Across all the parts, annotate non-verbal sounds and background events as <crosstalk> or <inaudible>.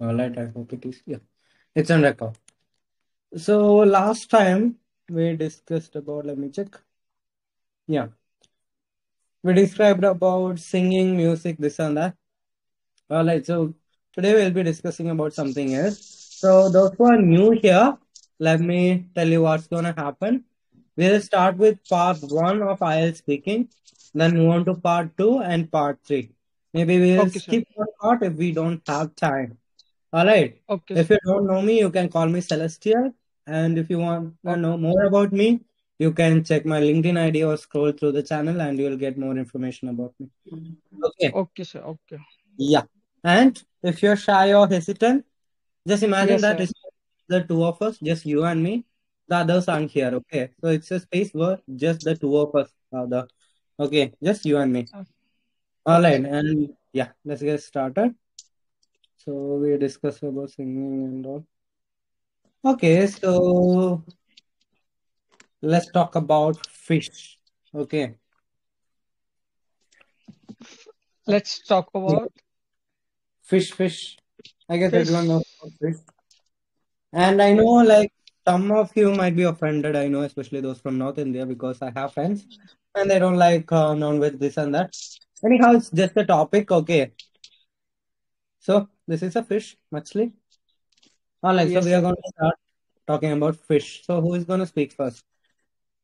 All right, I hope it is. Yeah, it's on record. So last time we discussed about, let me check. Yeah, we described about singing, music, this and that. All right, so today we'll be discussing about something else. So those who are new here, let me tell you what's gonna happen. We'll start with part one of IELTS speaking, then move on to part two and part three. Maybe we'll Okay, sir. skip one part if we don't have time. All right. Okay, If you don't know me, you can call me Celestial. And if you want to know more about me, you can check my LinkedIn ID or scroll through the channel and you'll get more information about me. Okay. Okay, sir. Okay. Yeah. And if you're shy or hesitant, just imagine Yes, that sir. it's the two of us, just you and me. The others aren't here. Okay. So it's a space where just the two of us are the. Okay. Just you and me. Okay. All right. And yeah, let's get started. So we discuss about singing and all. Okay, so let's talk about fish. Okay. Let's talk about Fish, fish. I guess fish. everyone knows about fish. And I know like some of you might be offended, I know, especially those from North India, because I have friends and they don't like uh, non-veg, this and that. Anyhow, it's just a topic. Okay. So this is a fish, machli. All right, so we are going to start talking about fish. So who is going to speak first?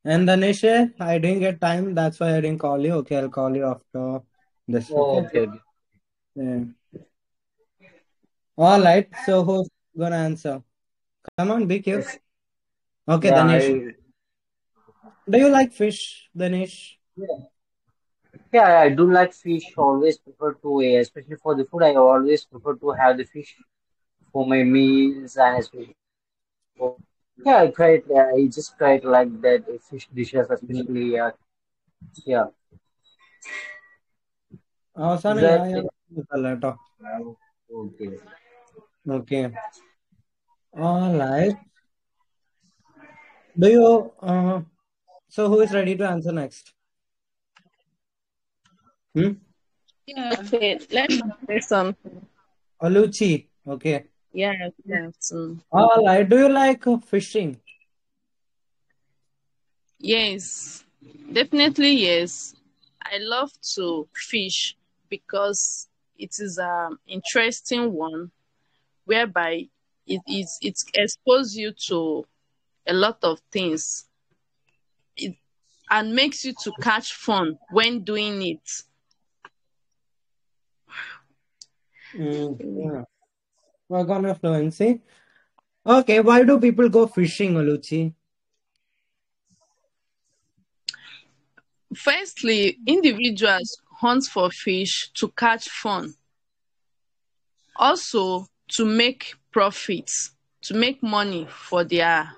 And Danesh, I didn't get time. That's why I didn't call you. Okay, I'll call you after this. Oh, Okay. okay. Yeah. All right. So who's gonna answer? Come on, be cute. Okay, Yeah, Danesh. I, Do you like fish, Danish? yeah, yeah, I do like fish. Always prefer to, uh, especially for the food. I always prefer to have the fish for my meals and especially for, yeah, I try it. Uh, I just try to like that uh, fish dishes, especially. Uh, yeah, Awesome. is Yeah, that yeah. Salato. okay? Okay. All right. Do you uh so who is ready to answer next? Hmm? Yeah. Okay, let me say something. Oluchi. Okay. Yes, yes. mm. All right. Do you like fishing? Yes, definitely yes. I love to fish because it is an interesting one whereby it is it exposes you to a lot of things it, and makes you to catch fun when doing it. Mm, yeah. We're gonna fluency. Okay, why do people go fishing, Oluchi? Firstly, individuals hunt for fish to catch fun, also to make profits, to make money for their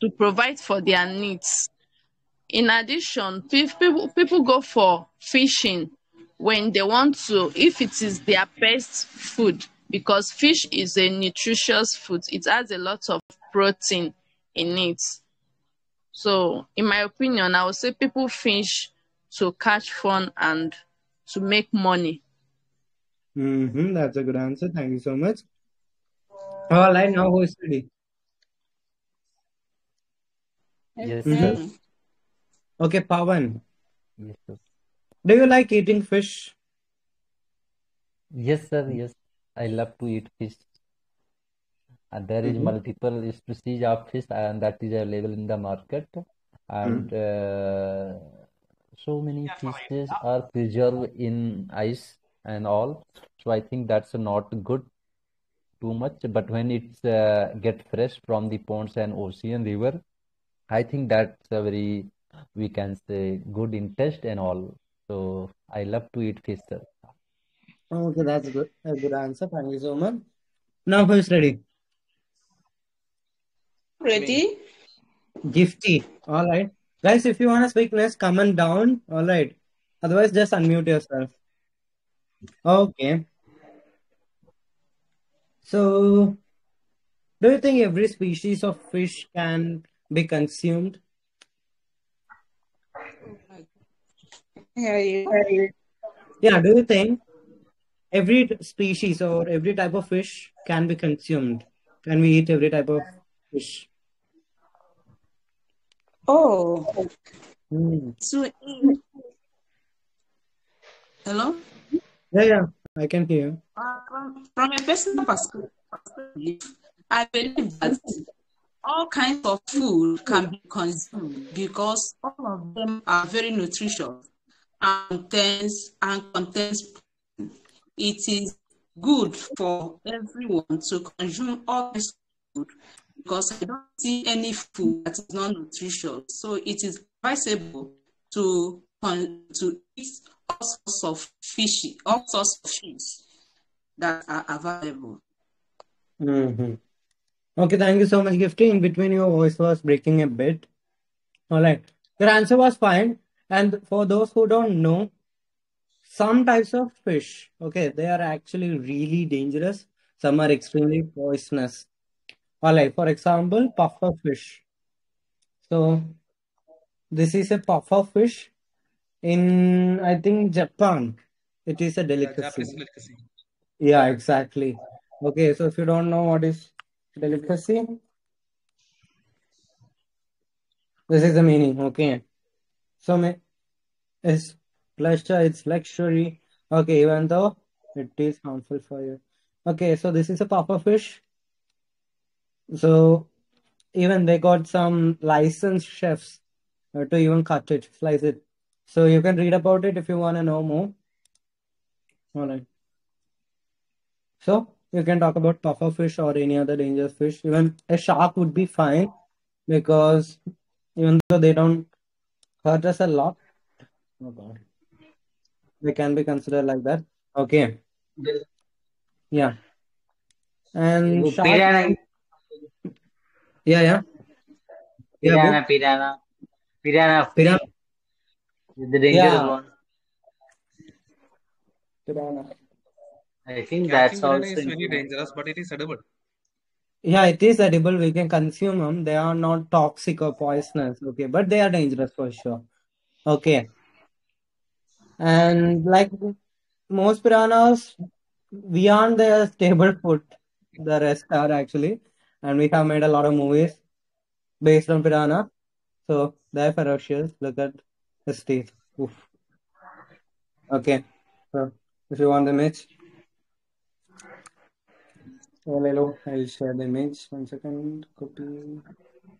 to provide for their needs. In addition, people people go for fishing when they want to, if it is their best food, because fish is a nutritious food. It has a lot of protein in it. So, in my opinion, I would say people fish to catch fun and to make money. Mm-hmm, that's a good answer. Thank you so much. All right, now who is ready? Yes, Mm-hmm. sir. Mm. Okay, Pawan. Yes, sir. Do you like eating fish? Yes, sir. Yes, I love to eat fish. And there is Mm-hmm. multiple species of fish, and that is available in the market. And uh, so many fishes are preserved in ice and all. So I think that's not good too much. But when it's uh, get fresh from the ponds and ocean river, I think that's a very we can say good in taste and all. So I love to eat fish, sir. Okay, that's good. A good answer. Thank you so much. Now who is ready? Ready? Gifty. All right. Guys, if you want to speak next, comment down. All right. Otherwise, just unmute yourself. Okay. So, do you think every species of fish can be consumed? Hear you. Yeah, do you think? every species or every type of fish can be consumed. Can we eat every type of fish? Oh, to eat. Hello? Yeah, yeah, I can hear you. Uh, from, from a personal perspective, I believe that all kinds of food can be consumed because all of them are very nutritious and contains and contains. It is good for everyone to consume all this food because I don't see any food that is not nutritious. So it is advisable to to eat all sorts of fish, all sorts of fish that are available. hmm Okay, thank you so much, Gifty. In between, your voice was breaking a bit. All right. Your answer was fine. And for those who don't know, some types of fish, okay, they are actually really dangerous. Some are extremely poisonous. All right. For example, puffer fish. So this is a puffer fish in, I think, Japan. It is a delicacy. Japanese delicacy. Yeah, exactly. Okay, so if you don't know what is delicacy, this is the meaning. Okay, so it's pleasure, it's luxury. Okay, even though it is harmful for you. Okay, so this is a puffer fish. So even they got some licensed chefs uh, to even cut it, slice it. So you can read about it if you want to know more. All right. So you can talk about puffer fish or any other dangerous fish. Even a shark would be fine because even though they don't hurt us a lot, oh God, they can be considered like that. Okay, yeah. And shark, Piranha, yeah, yeah, yeah, bro. piranha, piranha, piranha Piranha, the dangerous yeah, one. piranha. I think Catching that's piranha also is very dangerous, but it is edible. Yeah, it is edible. We can consume them. They are not toxic or poisonous. Okay, but they are dangerous for sure. Okay, and like most piranhas, beyond their <laughs> stable food, the rest are actually, and we have made a lot of movies based on piranha. So they're ferocious. Look at his teeth. Oof. Okay, so if you want the image, well, hello, I'll share the image. One second. Copy.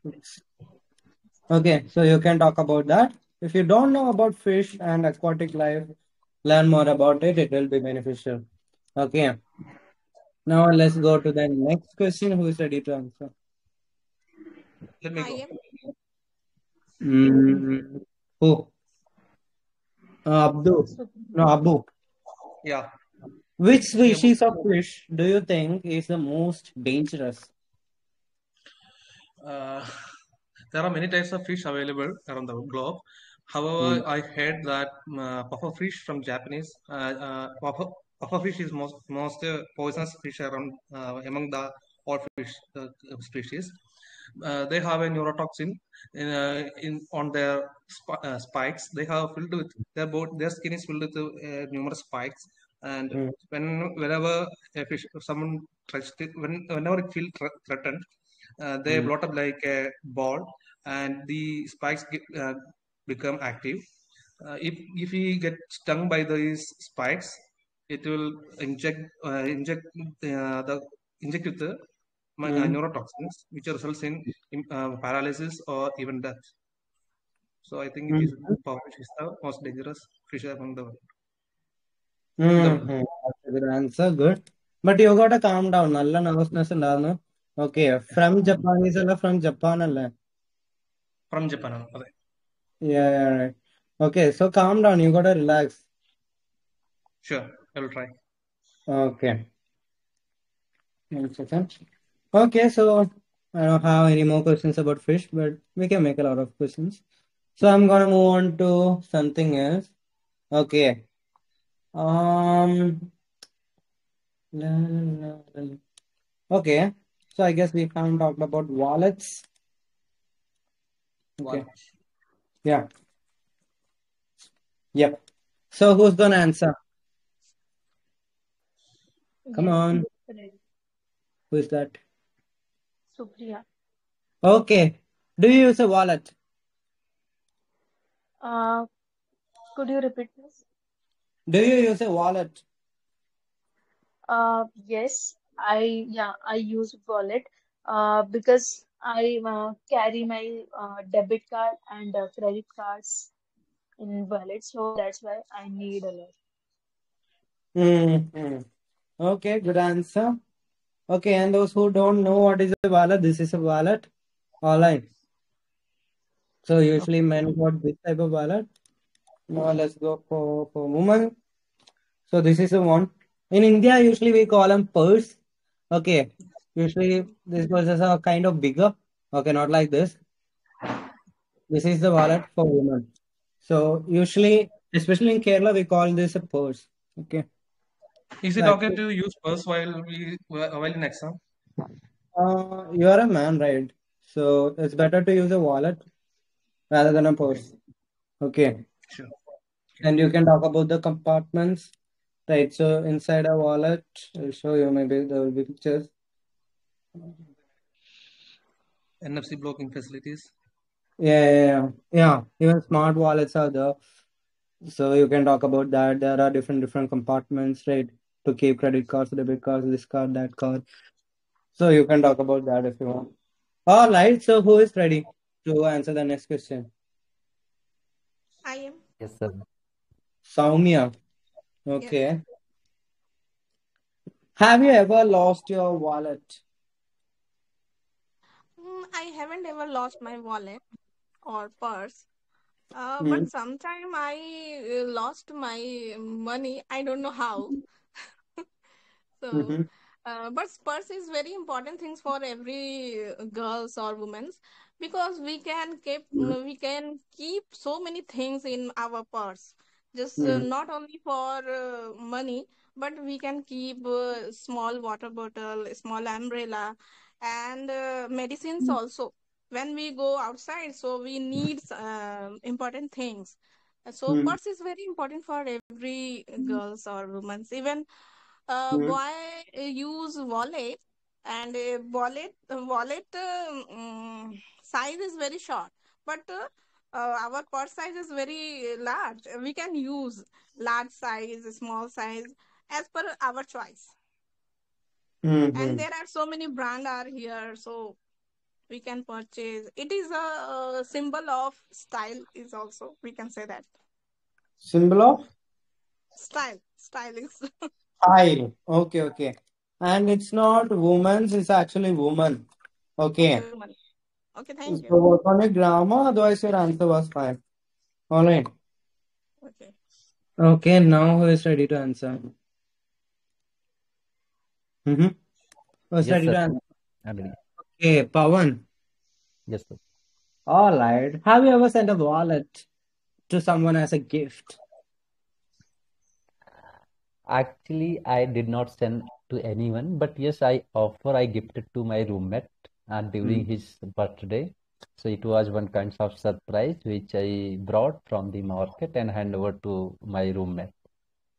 Oops. Okay, so you can talk about that. If you don't know about fish and aquatic life, learn more about it. It will be beneficial. Okay, now let's go to the next question. Who is ready to answer? Let me I go. am. Mm, who? Uh, Abdu. No, Abu. Yeah. Which species of fish do you think is the most dangerous? Uh, there are many types of fish available around the globe. However, Mm, I heard that uh, puffer fish from Japanese, uh, uh, puffer, puffer fish is most most uh, poisonous fish around uh, among the all fish uh, species. Uh, they have a neurotoxin in, uh, in on their sp- uh, spikes. They have filled with their both their skin is filled with uh, numerous spikes, and mm, when whenever a fish someone tries to when whenever it feels threatened, uh, they mm, bloat up like a ball, and the spikes get, uh, become active. Uh, if if we get stung by these spikes, it will inject uh, inject uh, the inject with the mm, neurotoxins, which results in uh, paralysis or even death. So I think it is mm, pufferfish is the most dangerous fish among the world. In the world. mm. That's a good answer. Good. But you gotta calm down. നല്ല nervousness ഉണ്ടായിരുന്നു. Okay, from Japanese അല്ല from Japan അല്ലേ? From Japan. ആണ്. അതെ. Yeah, yeah, right. Okay, so calm down. You gotta relax. Sure, I will try. Okay. One second. Okay, so I don't have any more questions about fish, but we can make a lot of questions. So I'm gonna move on to something else. Okay. Um. la, la, la, la. Okay. So I guess we can't talk about wallets. Okay. What? Yeah. Yep. So who's gonna answer? Come on. Who is that? Supriya. Okay. Do you use a wallet? Uh, could you repeat this? Do you use a wallet? Uh, yes, I yeah, I use wallet uh, because I uh, carry my uh, debit card and uh, credit cards in wallet, so that's why I need a lot. hmm Okay, good answer. Okay, and those who don't know what is a wallet, this is a wallet. All right. So usually men got this type of wallet. Now let's go for for women. So this is the one. In India, usually we call them purse. Okay. Usually these purses are kind of bigger. Okay, not like this. This is the wallet for women. So usually, especially in Kerala, we call this a purse. Okay. Is it Like okay to use purse while we while in exam? uh, you are a man, right? So it's better to use a wallet rather than a purse. Okay. Sure. And you can talk about the compartments, right? So inside a wallet, I'll show you maybe there will be pictures. NFC blocking facilities. Yeah, yeah, yeah. Yeah, even smart wallets are there. So you can talk about that. There are different different compartments, right? To keep credit cards, debit cards, this card, that card. So you can talk about that if you want. All right. So who is ready to answer the next question? I am. Yes, sir. Soumya. Okay. Have you ever lost your wallet? Mm, I haven't ever lost my wallet or purse. Uh, Hmm. but sometime I uh, lost my money. I don't know how. <laughs> So, Mm-hmm. uh, but purse is very important things for every uh, girls or women's because we can keep we can keep so many things in our purse. Just uh, Mm-hmm. not only for uh, money, but we can keep uh, small water bottle, small umbrella, and uh, medicines also. When we go outside, so we need uh, important things. So Mm-hmm. purse is very important for every girls or women's. Even uh, Mm-hmm. boy uh, use wallet and wallet wallet mm, size is very short but uh, our purse size is very large we can use large size small size as per our choice Mm-hmm. and there are so many brand are here so we can purchase it is a, uh symbol of style is also we can say that Symbol of style style is <laughs> style. Okay, okay. And it's not woman's, it's actually woman. Okay. woman okay thank you So work on your grammar, otherwise your answer was fine. All right. okay Okay, now who is ready to answer? Mm-hmm. Who's Yes, ready to sir. answer? I'm ready. Okay, Pawan. Yes, sir. All right. Have you ever sent a wallet to someone as a gift? Actually, I did not send to anyone, but yes, I offer, I gifted to my roommate uh, during his birthday. So it was one kind of surprise which I brought from the market and hand over to my roommate.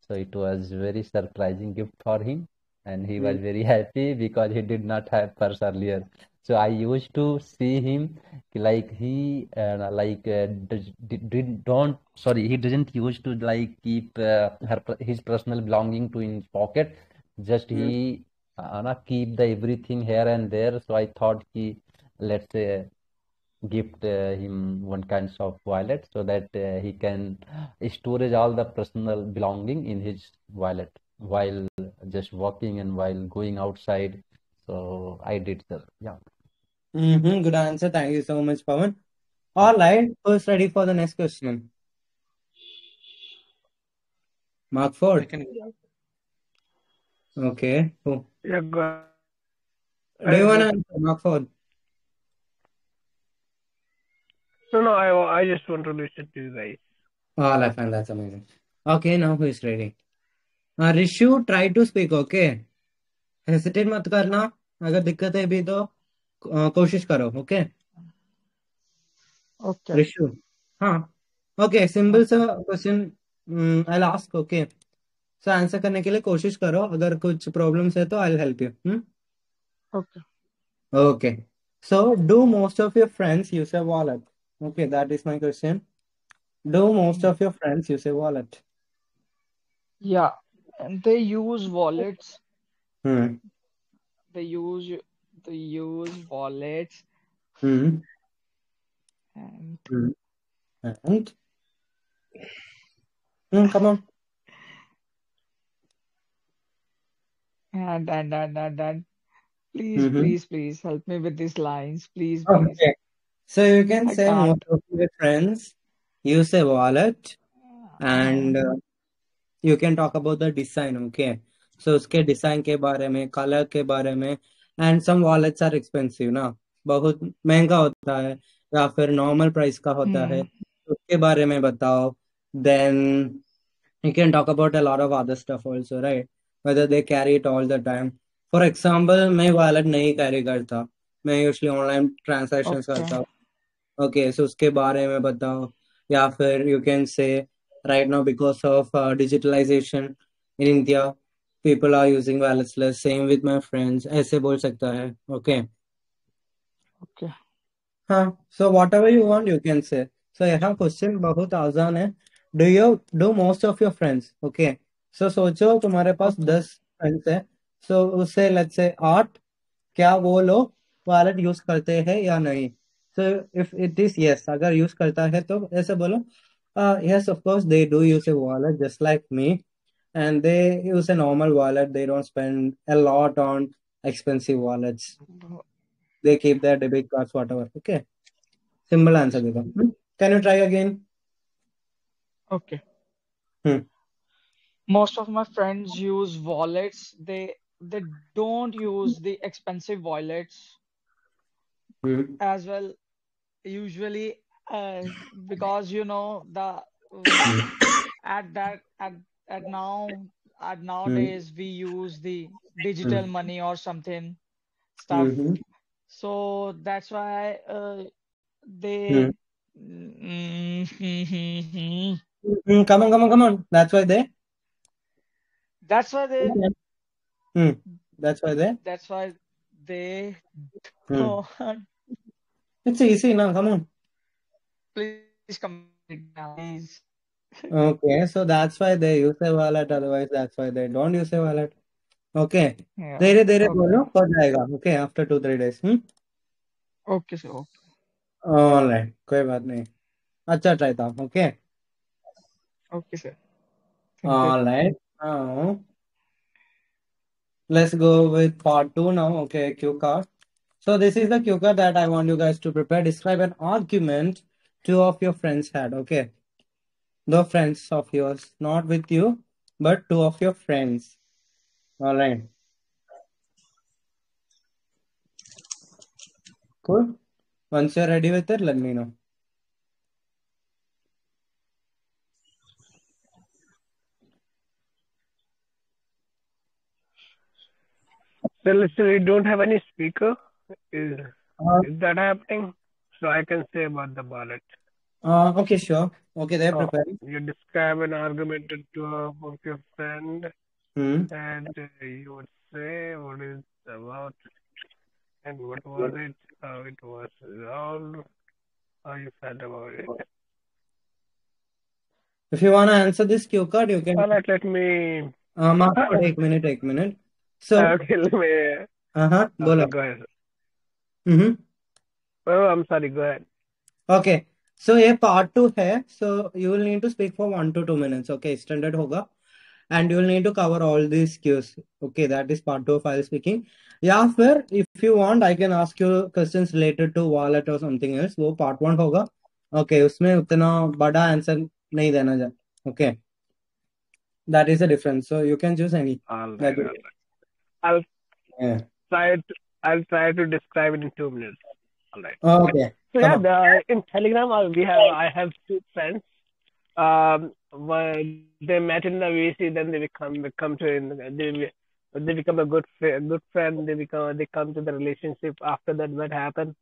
So it was very surprising gift for him, and he was Mm. very happy because he did not have purse earlier. So I used to see him like he uh, like uh, did, did, did don't sorry he doesn't used to like keep uh, her his personal belonging to in his pocket. Just Mm. he uh, na, keep the everything here and there. So I thought he let's say gift uh, him one kinds of wallet so that uh, he can storage all the personal belonging in his wallet while just walking and while going outside. So I did sir. Yeah. Mm-hmm. Good answer. Thank you so much, Pawan. All right. Who's ready for the next question? Mark Ford. Okay. Who? Yeah, go Do you want to answer, Mark Ford? No, no, I, I just want to listen to you guys. All right, fine. That's amazing. Okay, now who is ready? Uh, Rishu, try to speak, okay? Hesitate मत करना अगर दिक्कत है भी तो uh, कोशिश करो okay Okay. Rishu हाँ okay simple सा question mm, I'll ask okay so answer करने के लिए कोशिश करो अगर कुछ प्रॉब्लम्स है तो I help you okay okay so do most of your friends use a wallet okay that is my question do most of your friends use a wallet या they use wallets. Hmm. they use they use wallets. Hmm. and and and? Hmm, come on and and and and, and please Mm-hmm. please please help me with these lines. Please please. Okay. So you can I say most can't. of your friends use a wallet and uh, you can talk about the design, okay? So उसके design के बारे में colour के बारे में and some wallets are expensive ना बहुत महंगा होता है या फिर नॉर्मल प्राइस का होता है Hmm. उसके बारे में बताओ then you can talk about a lot of other stuff also right whether they carry it all the time. For example, मैं wallet नहीं carry करता मैं usually online transactions okay. करता हूँ okay, so उसके बारे में बताओ या फिर you can say right now because of uh, digitalization in India people are using wallets less same with my friends ऐसे बोल सकता है okay okay हाँ so whatever you want you can say so यहाँ question बहुत आसान है do you do most of your friends okay so so, सोचो तुम्हारे पास दस फ्रेंड्स है सो so, उससे लेट्स से आठ क्या वो लोग वॉलेट यूज़ करते हैं या नहीं so if it is yes अगर यूज़ करता है तो ऐसे बोलो yes of course they do use a wallet just like me and they use a normal wallet they don't spend a lot on expensive wallets they keep their debit cards whatever okay simple answer Deepak. Hmm? can you try again Okay. hmm. Most of my friends use wallets. They they don't use the expensive wallets Hmm. as well. Usually, uh, because you know the Hmm. at that at at now at Hmm. nowadays we use the digital money or something stuff. Mhm. So that's why uh, they mm, come on come on come on that's why they that's why they. Hmm. that's why they that's why they Hmm. it's easy now come on please come now please okay so that's why they use a wallet otherwise that's why they don't use a wallet okay धीरे धीरे बोलो हो जाएगा okay after two three days hmm okay sir okay all right कोई बात नहीं अच्छा try था okay okay sir all right now let's go with part two now. Okay cue card. So this is the cue card that I want you guys to prepare. Describe an argument two of your friends had okay? The friends of yours not with you but two of your friends. All right. Cool. Once you're ready with it let me know So listen, we don't have any speaker. Is, uh, is that happening? So I can say about the ballot. Uh, okay, sure. Okay, they're so preparing. You describe an argument to a of your friend, mm-hmm. and uh, you would say what is about and what was it, how it was resolved, how you felt about it. If you want to answer this cue card, you can. All right, let me. Uh, Mark, one minute, take a minute. So, ah, okay, let me. Uh huh. Go ahead. Mm -hmm. Oh, I'm sorry. Go ahead. Okay. So, a part two here. So, you will need to speak for one to two minutes. Okay. Standard hoga. And you will need to cover all these cues. Okay. That is part two of IELTS speaking. Yeah. Fair. If you want, I can ask you questions related to wallet or something else. Wo part one hoga. Okay. Usme utna bada answer nahi dena ja. Okay. That is the difference. So, you can choose any. I'll yeah try to. I'll try to describe it in two minutes. All right. okay So come yeah, the, in Telegram, uh, we have I have two friends. Um, when they met in the VC, then they become they come to in they they become a good fri- good friend. They become they come to the relationship. After that, what happened?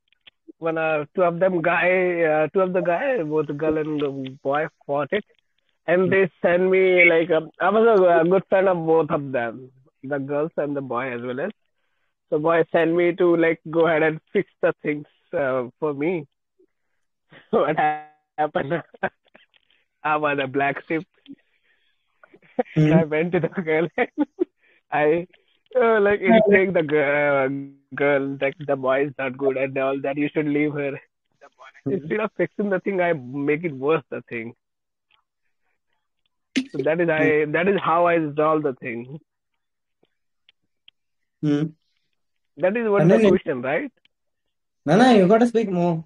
When uh, two of them guy, uh, two of the guy, both girl and the boy fought it. and they send me like a, I was a, a good friend of both of them, the girls and the boy as well as. So boy sent me to like go ahead and fix the things uh, for me. <laughs> what happened? <laughs> I was a black sheep. Hmm. I went to the girl. and <laughs> I uh, like instruct the girl, girl that the boy is not good and all that. You should leave her. Instead of fixing the thing, I make it worse. The thing. So that is I. That is how I resolve the thing. Hmm. That is what the question, right? No, no, you gotta speak more.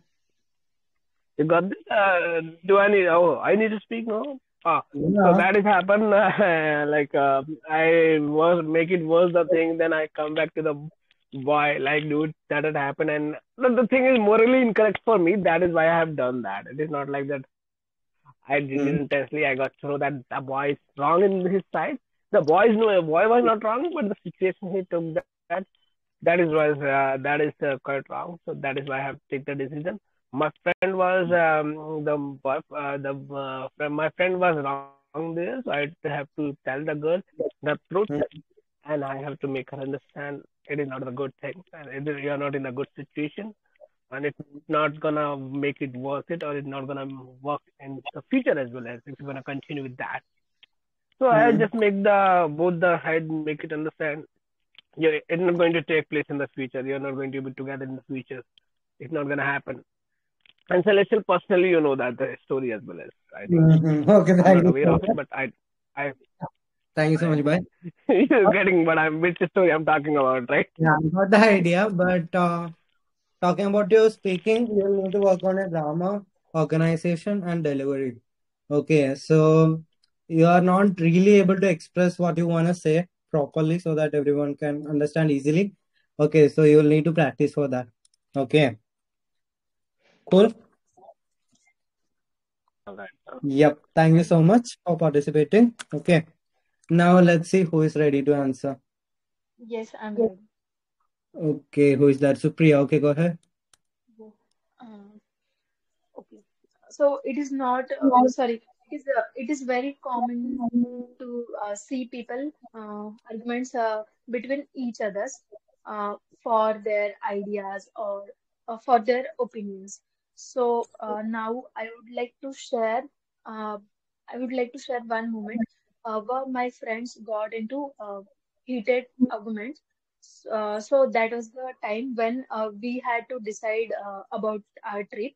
You got this? Uh, do I need? Oh, I need to speak now. Ah, so that is happened. <laughs> like uh, I was make it worse the thing. Then I come back to the boy. Like, dude, that had happened, and the, the thing is morally incorrect for me. That is why I have done that. It is not like that. I did it Hmm. intentionally. I got know that the boy is wrong in his side. The boy is no, boy was not wrong, but the situation he took that that, that is was uh, that is uh, quite wrong. So that is why I have to take the decision. My friend was um, the boy, uh, the uh, friend, my friend was wrong there, so I have to tell the girl the truth, and I have to make her understand it is not a good thing, and you are not in a good situation, and it's not gonna make it worth it, or it's not gonna work in the future as well as if you're gonna continue with that. So I Hmm. just make the both the head make it understand. Yeah, it's not going to take place in the future. You're not going to be together in the future. It's not gonna happen. And Celestial, personally, you know that the story as well as I think. Mhm. <laughs> Okay, I'm thank not you aware of it, but I, I, Thank you so much, bye. <laughs> you're getting what I'm, which story I'm talking about, right? Yeah, I got the idea, but uh, talking about your speaking, you'll need to work on your grammar, organization, and delivery. Okay, so you are not really able to express what you want to say properly so that everyone can understand easily. Okay, so you'll need to practice for that. Okay, cool. All right. Yep, thank you so much for participating. Okay, now let's see who is ready to answer. Yes, I'm ready. Okay, who is that? Supriya. Okay, go ahead. Um, okay. So it is not, uh, sorry, it is, uh, it is very common to uh, see people uh, arguments uh, between each others uh, for their ideas or uh, for their opinions. So now I would like to share, I would like to share one moment where my friends got into heated arguments. So that was the time when we had to decide about our trip.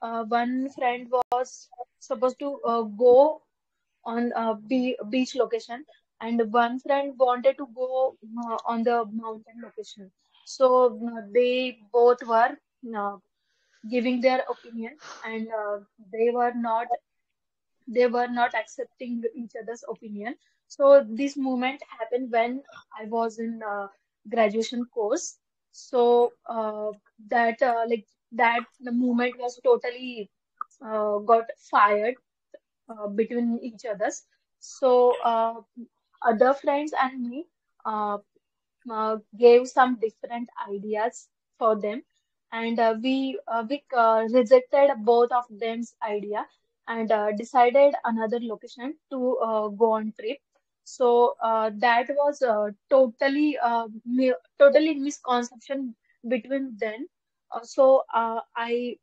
One friend was supposed to uh, go on a be beach location, and one friend wanted to go uh, on the mountain location. So uh, they both were uh, giving their opinion, and uh, they were not they were not accepting each other's opinion. So this moment happened when I was in uh, graduation course. So uh, that uh, like that the movement was totally uh, got fired uh, between each others. So uh, other friends and me uh, uh, gave some different ideas for them, and uh, we uh, we uh, rejected both of them's idea and uh, decided another location to uh, go on trip. So uh, that was uh, totally uh, mi totally misconception between them. Uh, so uh, I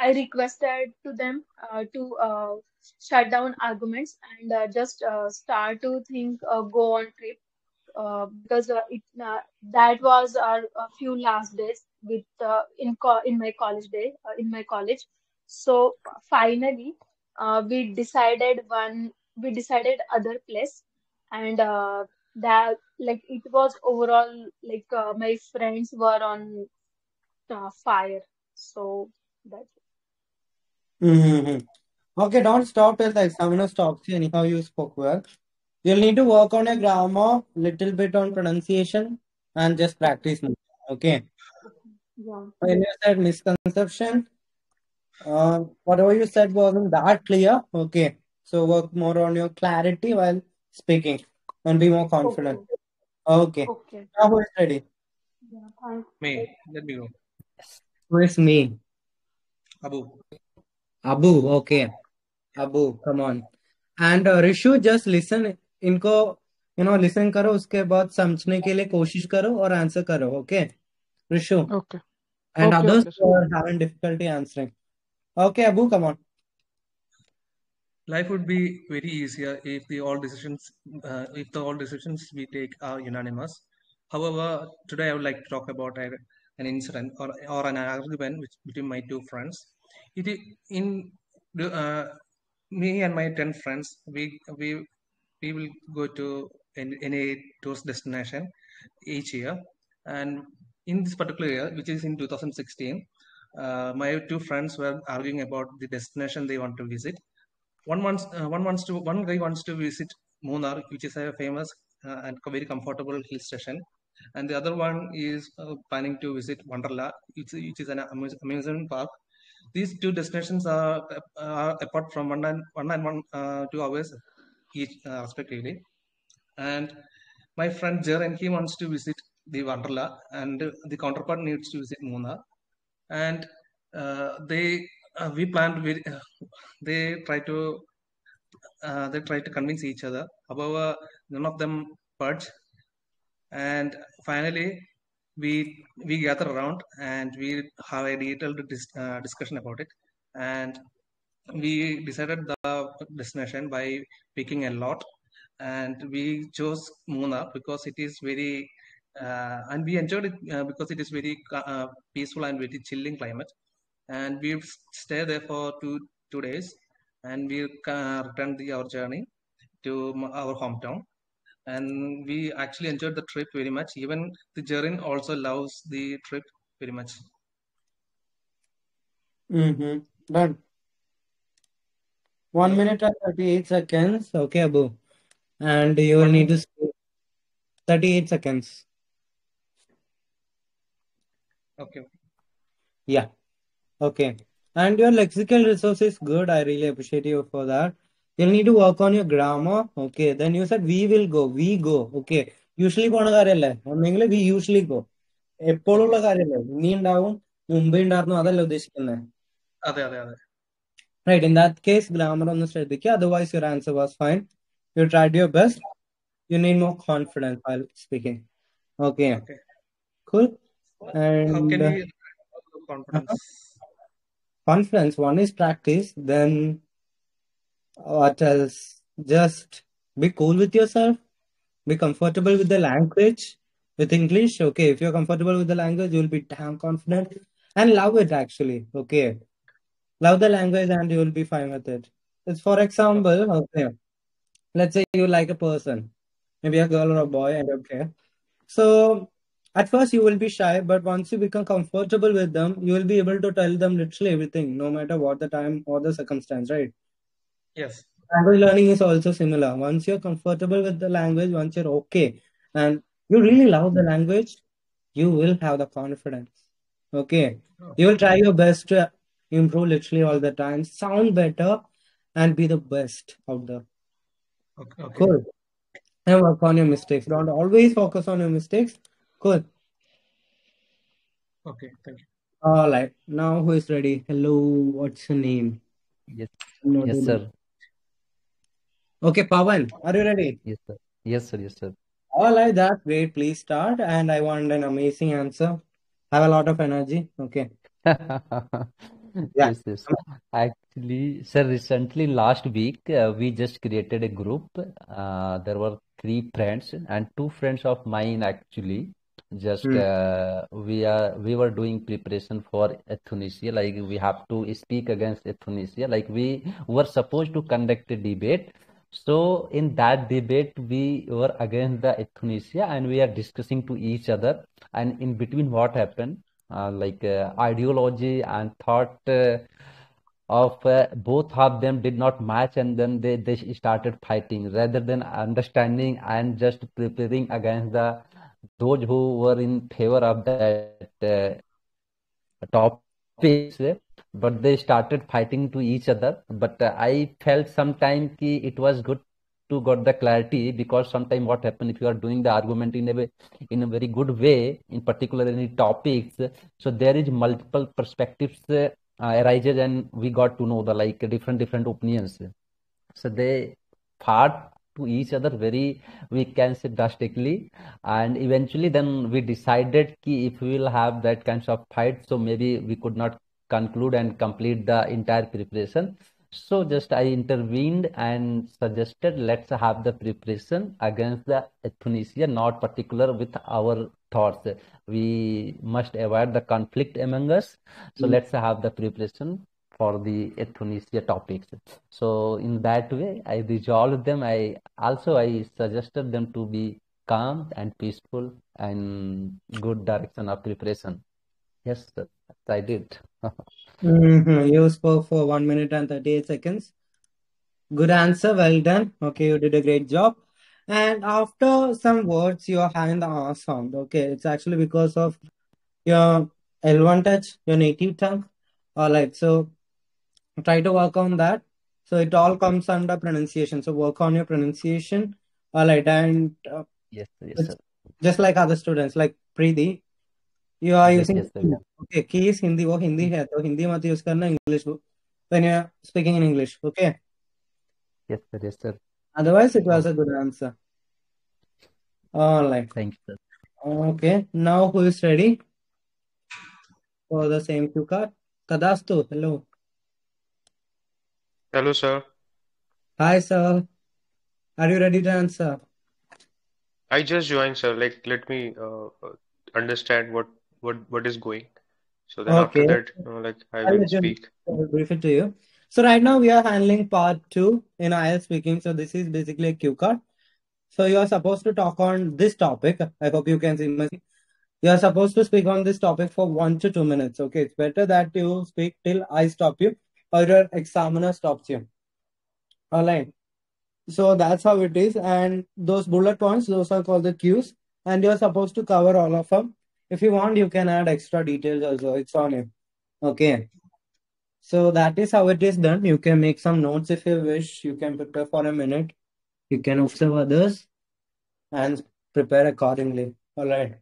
I requested to them uh, to uh, shut down arguments and uh, just uh, start to think uh, go on trip uh, because it that was our few last days with in co- in my college day in my college. So finally, we decided one we decided other place, and that like it was overall like my friends were on fire. So that's Mm-hmm. Okay, don't stop till the examiner stops you. Anyhow, you spoke well. You'll need to work on your grammar, little bit on pronunciation, and just practice more. Okay. yeah. When you said misconception, uh, whatever you said wasn't that clear. Okay. So work more on your clarity while speaking and be more confident. Okay. Okay. Okay. Now who is ready? Yeah. Me, let me go. Who is me? Abu. Abu. Okay. Abu, come on. And Rishu just listen इनको you know listen करो उसके बाद समझने के लिए कोशिश करो और आंसर करो okay Rishu Okay. and Okay, others okay, who sir. are having difficulty answering okay abu come on life would be very easier if the all decisions uh, if the all decisions we take are unanimous however today i would like to talk about a, an incident or, or an argument which, between my two friends it in uh, me and my 10 friends we we we will go to any, tourist destination each year. And in this particular year which is in 2016 uh, my two friends were arguing about the destination they want to visit. One wants uh, one wants to one guy wants to visit Munnar, which is a famous uh, and very comfortable hill station, and the other one is uh, planning to visit Wonderla, which, which is an amusement park. These two destinations are, are apart from one and one and one uh, two hours each uh, respectively. And my friend Jaren, he wants to visit the Wonderla, and the counterpart needs to visit Munnar and uh, they uh, we planned very, uh, they try to uh, they try to convince each other however none of them budge and finally we we gather around and we have a detailed dis- uh, discussion about it. And we decided the destination by picking a lot. And we chose Munnar because it is very uh, and we enjoyed it uh, because it is very uh, peaceful and very chilling climate. And we stay there for two two days and we uh, returned the, our journey to our hometown and we actually enjoyed the trip very much. Even the journey also loves the trip very much. Mm-hmm. done one minute and 38 seconds. Okay abu. And you will need to say 38 seconds. Okay. Yeah. Okay. And your lexical resource is good. I really appreciate you for that you'll need to work on your grammar okay then you said we will go we go okay usually പോണ കാര്യല്ലേ ഒന്നെങ്കിൽ we usually go എപ്പോഴുള്ള കാര്യല്ലേ ഇനി ഉണ്ടാവും മുമ്പേ ഉണ്ടായിരുന്നു അതല്ല ഉദ്ദേശിക്കുന്നത് അതെ അതെ അതെ Right, in that case, grammar ഒന്ന് ശ്രദ്ധിക്കുക. Otherwise, your answer was fine. You tried your best. You need more confidence while speaking. Okay, okay cool. how can And we uh, confidence confidence, one is practice. Then uh, what else? Just be cool with yourself. Be comfortable with the language, with English. Okay, if you're comfortable with the language, you'll be damn confident and love it actually. Okay, love the language and you will be fine with it. It's for example, okay, let's say you like a person, maybe a girl or a boy, I don't. So at first you will be shy, but once you become comfortable with them, you will be able to tell them literally everything, no matter what the time or the circumstance, right? Yes Language learning is also similar. Once you're comfortable with the language, once you're okay, and you really love the language, you will have the confidence. Okay. Oh. You will try your best to improve literally all the time, sound better, and be the best out there. okay okay Cool. And work on your mistakes. Don't always focus on your mistakes. Cool. okay thank you All right. Now who is ready? Hello. What's your name? Yes, No, yes, no, no. sir. Okay, Pawan, are you ready? Yes, sir. Yes, sir. Yes, sir. All right, that's great. Please start. And I want an amazing answer. Have a lot of energy. Okay. <laughs> Yeah. Yes, yes. Actually, sir, recently last week uh, we just created a group. Uh, there were three friends and two friends of mine actually. Just Hmm. uh, we are we were doing preparation for euthanasia. Like we have to speak against euthanasia. Like we were supposed to conduct a debate. So in that debate, we were against the euthanasia and we are discussing to each other. And in between, what happened? Uh, like uh, ideology and thought uh, of uh, both of them did not match, and then they, they started fighting rather than understanding and just preparing against the those who were in favor of that uh, but they started fighting to each other. But uh, I felt sometime ki it was good to got the clarity because sometimes what happen if you are doing the argument in a way, in a very good way, in particular any topics, so there is multiple perspectives uh, arises and we got to know the like different different opinions. So they fought to each other very we can say drastically and eventually then we decided ki if we will have that kinds of fight so maybe we could not conclude and complete the entire preparation so just I intervened and suggested let's have the preparation against the euthanasia, not particular with our thoughts. We must avoid the conflict among us. So Mm. let's have the preparation for the euthanasia topics. So in that way, I resolved them. I also I suggested them to be calm and peaceful and good direction of preparation. Yes, I did. <laughs> Mhm. You spoke for one minute and 38 seconds. Good answer. Well done. Okay, you did a great job. And after some words, you're having the R sound. Okay, it's actually because of your L1 touch, your native tongue. All right, so try to work on that. So it all comes under pronunciation. So work on your pronunciation. All right. And uh, yes, yes just like other students like preeti you are yes, using yes, sir, okay key is hindi wo hindi hai to hindi mat use karna english when you are speaking in english okay? Yes sir. Yes sir. Otherwise it was a good answer. All right. Thank you sir. Okay. Now who is ready for the same cue card? Tadastu. Hello. Hello, sir. Hi, sir. Are you ready to answer? I just joined, sir. Like, let me uh, understand what what what is going. So then after Okay. that, uh, like I I'll will let you speak. I'll brief it to you. So right now we are handling part two in IELTS speaking. So this is basically a cue card. So you are supposed to talk on this topic. I hope you can see my. You are supposed to speak on this topic for one to two minutes. Okay, it's better that you speak till I stop you or your examiner stops you. All right. So that's how it is. And those bullet points, those are called the cues. And you're supposed to cover all of them. If you want, you can add extra details also. It's on you. Okay. So that is how it is done. You can make some notes if you wish. You can prepare for a minute. You can observe others and prepare accordingly. All right.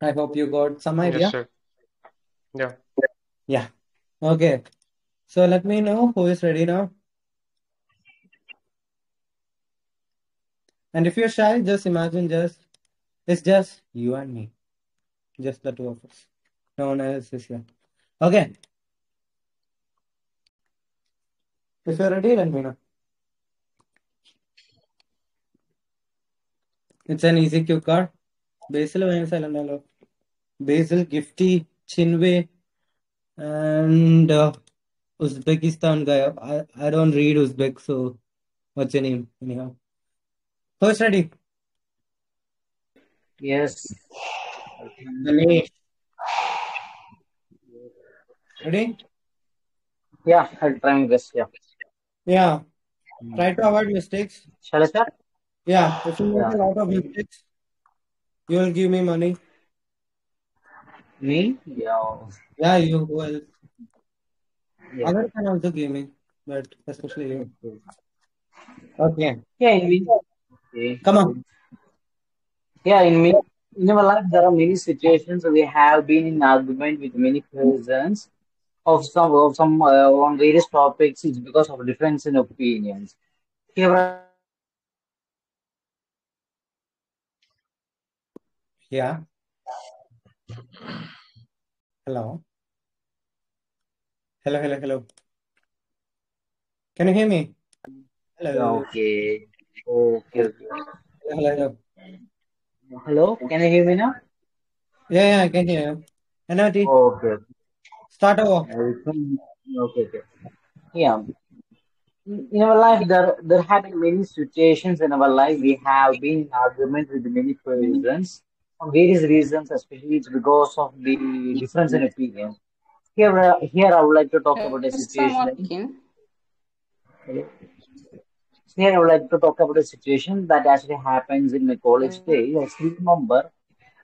I hope you got some Yes, idea. sir. Yeah. Yeah. Okay. So let me know who is ready now. And if you're shy, just imagine just it's just you and me. Just the two of us. No one else is here. Okay. If you're ready, let me know. It's an easy cue card. Basil. Basil, Gifty, Chinwe, and uh, Uzbekistan guy. I, I don't read Uzbek, so what's your name? Anyhow. Who's ready? Yes. Ready? Yeah, I'll try my best. Yeah. Yeah. Try to avoid mistakes. Shall I start? Yeah. If you make Yeah. a lot of mistakes, you will give me money. Me? Yeah. Yeah, you will. Yeah. Other can also me, but especially you. Okay. Yeah, in me. Okay. Come on. Yeah, in me. In our life, there are many situations we have been in argument with many persons of some of some uh, on various topics. It's because of difference in opinions. Here, Yeah. Hello. Hello, hello, hello. Can you hear me? Hello. okay. Okay. okay. Hello, hello. Hello, can you hear me now? Yeah, yeah, I can hear you. Anati, Okay. start over. Okay. Okay. Yeah. In our life, there there have been many situations in our life. We have been in argument with many persons for various reasons, especially it's because of the difference in opinion. Here, uh, here I would like to talk about a situation. Here I would like to talk about a situation that actually happens in my college days. I still remember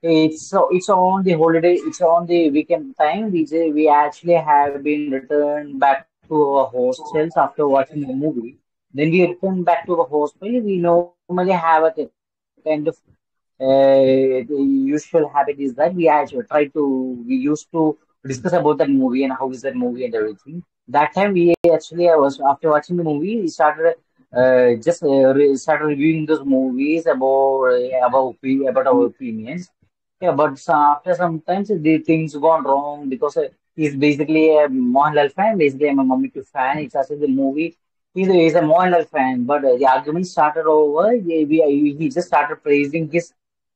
it's so it's on the holiday, it's on the weekend time. We say we actually have been returned back to our hostels after watching the movie. Then we return back to the hostel. We normally have a kind of uh, the usual habit is that we actually try to we used to discuss about that movie and how is that movie and everything. That time we actually I was after watching the movie we started uh, just uh, re started reviewing those movies about uh, about about our opinions. Yeah, but so after the things gone wrong because uh, he's basically a Mohanlal fan. Basically, I'm a Two fan. It's actually the movie. He's a, he's a Mohanlal fan, but uh, the argument started over. He just started praising his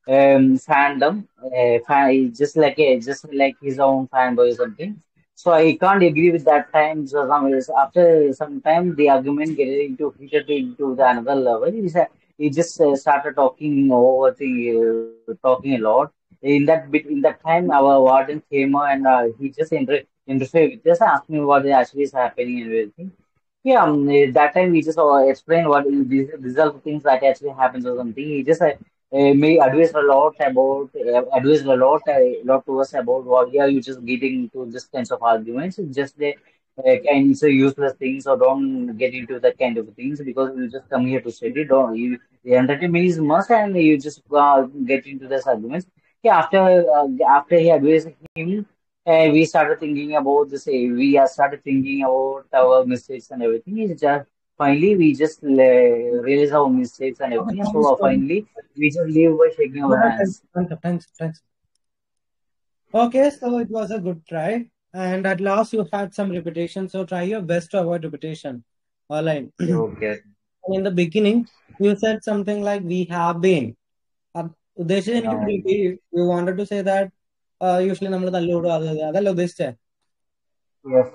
um fandom, uh, fan, just like a just like his own fanboy or something. So I can't agree with that time. So some, after some time, the argument get into heated into the another level. He said he just uh, started talking over the uh, talking a lot. In that bit, in that time, our warden came and uh, he just inter interfered with us, asked me what actually is happening and everything. Yeah, um, that time we just uh, explained what these these are the things that actually happens or something. He just uh, uh, may advise a lot about uh, advise a lot uh, lot to us about what yeah you just getting into this kinds of arguments. Just the uh, kind of useless things or don't get into that kind of things because you just come here to study. Don't you? The entertainment is must and you just uh, get into these arguments. Yeah, after uh, after he advised him. Uh, we started thinking about this. uh, We started thinking about our mistakes and everything. It's just finally we just uh, realize our mistakes and Okay, everything. thanks. So uh, finally we just leave by shaking our Thanks, hands. thanks, thanks, thanks. Okay, so it was a good try. And at last you had some repetition. So try your best to avoid repetition. All right. Okay. In the beginning, you said something like we have been. അ- ഉദ്ദേശിച്ചത് എനിക്ക് Um, പിടി you wanted to say that usually നമ്മൾ തല്ലുകൂടും അത് ഇത്. അതല്ല ഉദ്ദേശിച്ചേ yes.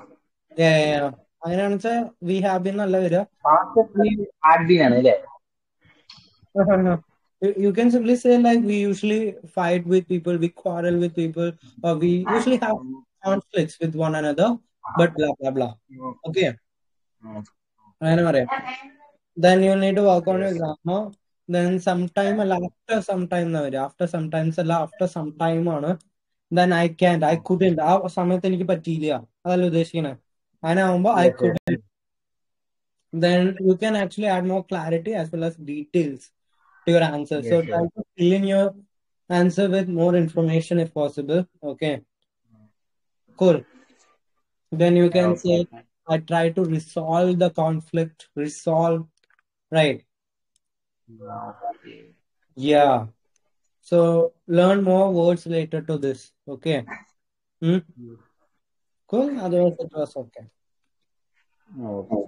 അങ്ങനെയാണെന്ന് വെച്ചാൽ വി ഹാവ് ബീൻ നല്ല വരിക Master had been ആണ് അല്ലേ? You you can simply say like we usually fight with people, we quarrel with people, or we usually have conflicts with one another, but blah blah blah. Okay, Mm. അങ്ങനെ പറയാം. Then you need to work on your Yes. grammar. Then sometime അല്ല after some time എന്നാ വരിക. After sometimes അല്ല after some time ആണ്. Then I can't, I couldn't. ആ സമയത്ത് എനിക്ക് പറ്റിയില്ല. അതല്ല ഉദ്ദേശിക്കണേ. and I couldn't. Okay. Then you can actually add more clarity as well as details to your answer. So try to fill in your answer with more information if possible. Okay. Cool. Then you can okay. say, I try to resolve the conflict, resolve, right? Okay. Yeah. So learn more words later to this. Okay. Hmm? Cool. Otherwise, it was okay. Okay.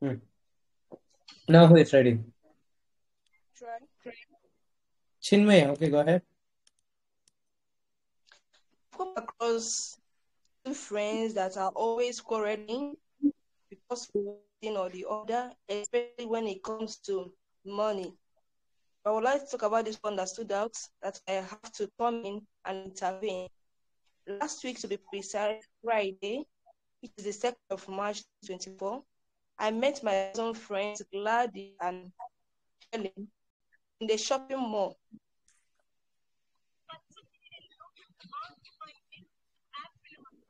Hmm. Now who is ready? Try. Chinmay. Okay, go ahead. come across two friends that are always quarreling because of one or the other, especially when it comes to money. I would like to talk about this one that stood out that I have to come in and intervene. Last week, to be precise, Friday, which is the 2nd of March 24, I met my own friends Gladys and Helen in the shopping mall.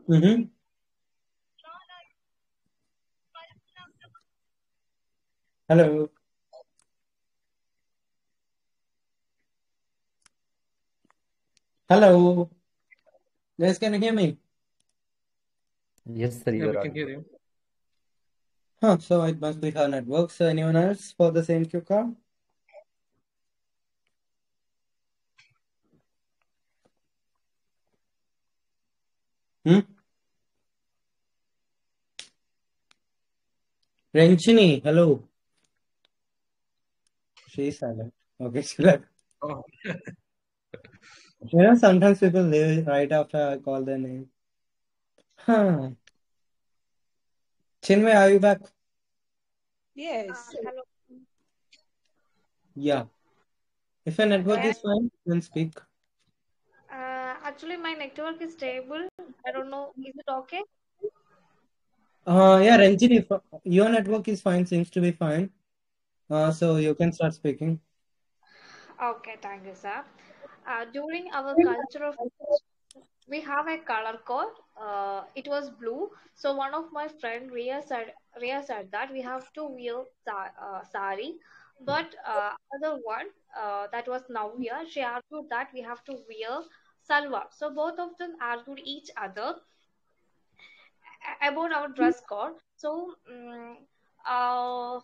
Mm-hmm. Hello. Hello. Guys, can you hear me? Yes, sir, Yeah, you we can hear you. Huh, so it must be her network. So anyone else for the same cue card? Hmm? Renchini, hello. She's silent. Okay, she left. Oh, <laughs> You know, sometimes people leave right after I call their name. Huh. Chinmay, are you back? Yes. hello. Yeah. If your network Yeah. is fine, then speak. Uh, actually, my network is stable. I don't know. Is it okay? Uh, yeah, Renchini, f- your network is fine, seems to be fine. Uh, so you can start speaking. Okay, thank you, sir. Uh, during our culture of we have a color code. Uh, it was blue. So one of my friend Ria said Ria said that we have to wear sa- uh, sari, but uh, other one uh, that was now Navya, she argued that we have to wear salwar. So both of them argued each other about our dress code. So um, uh,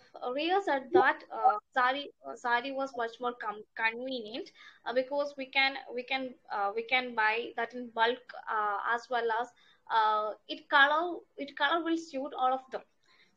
said that uh, sari uh, sari was much more com- convenient uh, because we can we can uh, we can buy that in bulk uh, as well as uh, it color it color will suit all of them.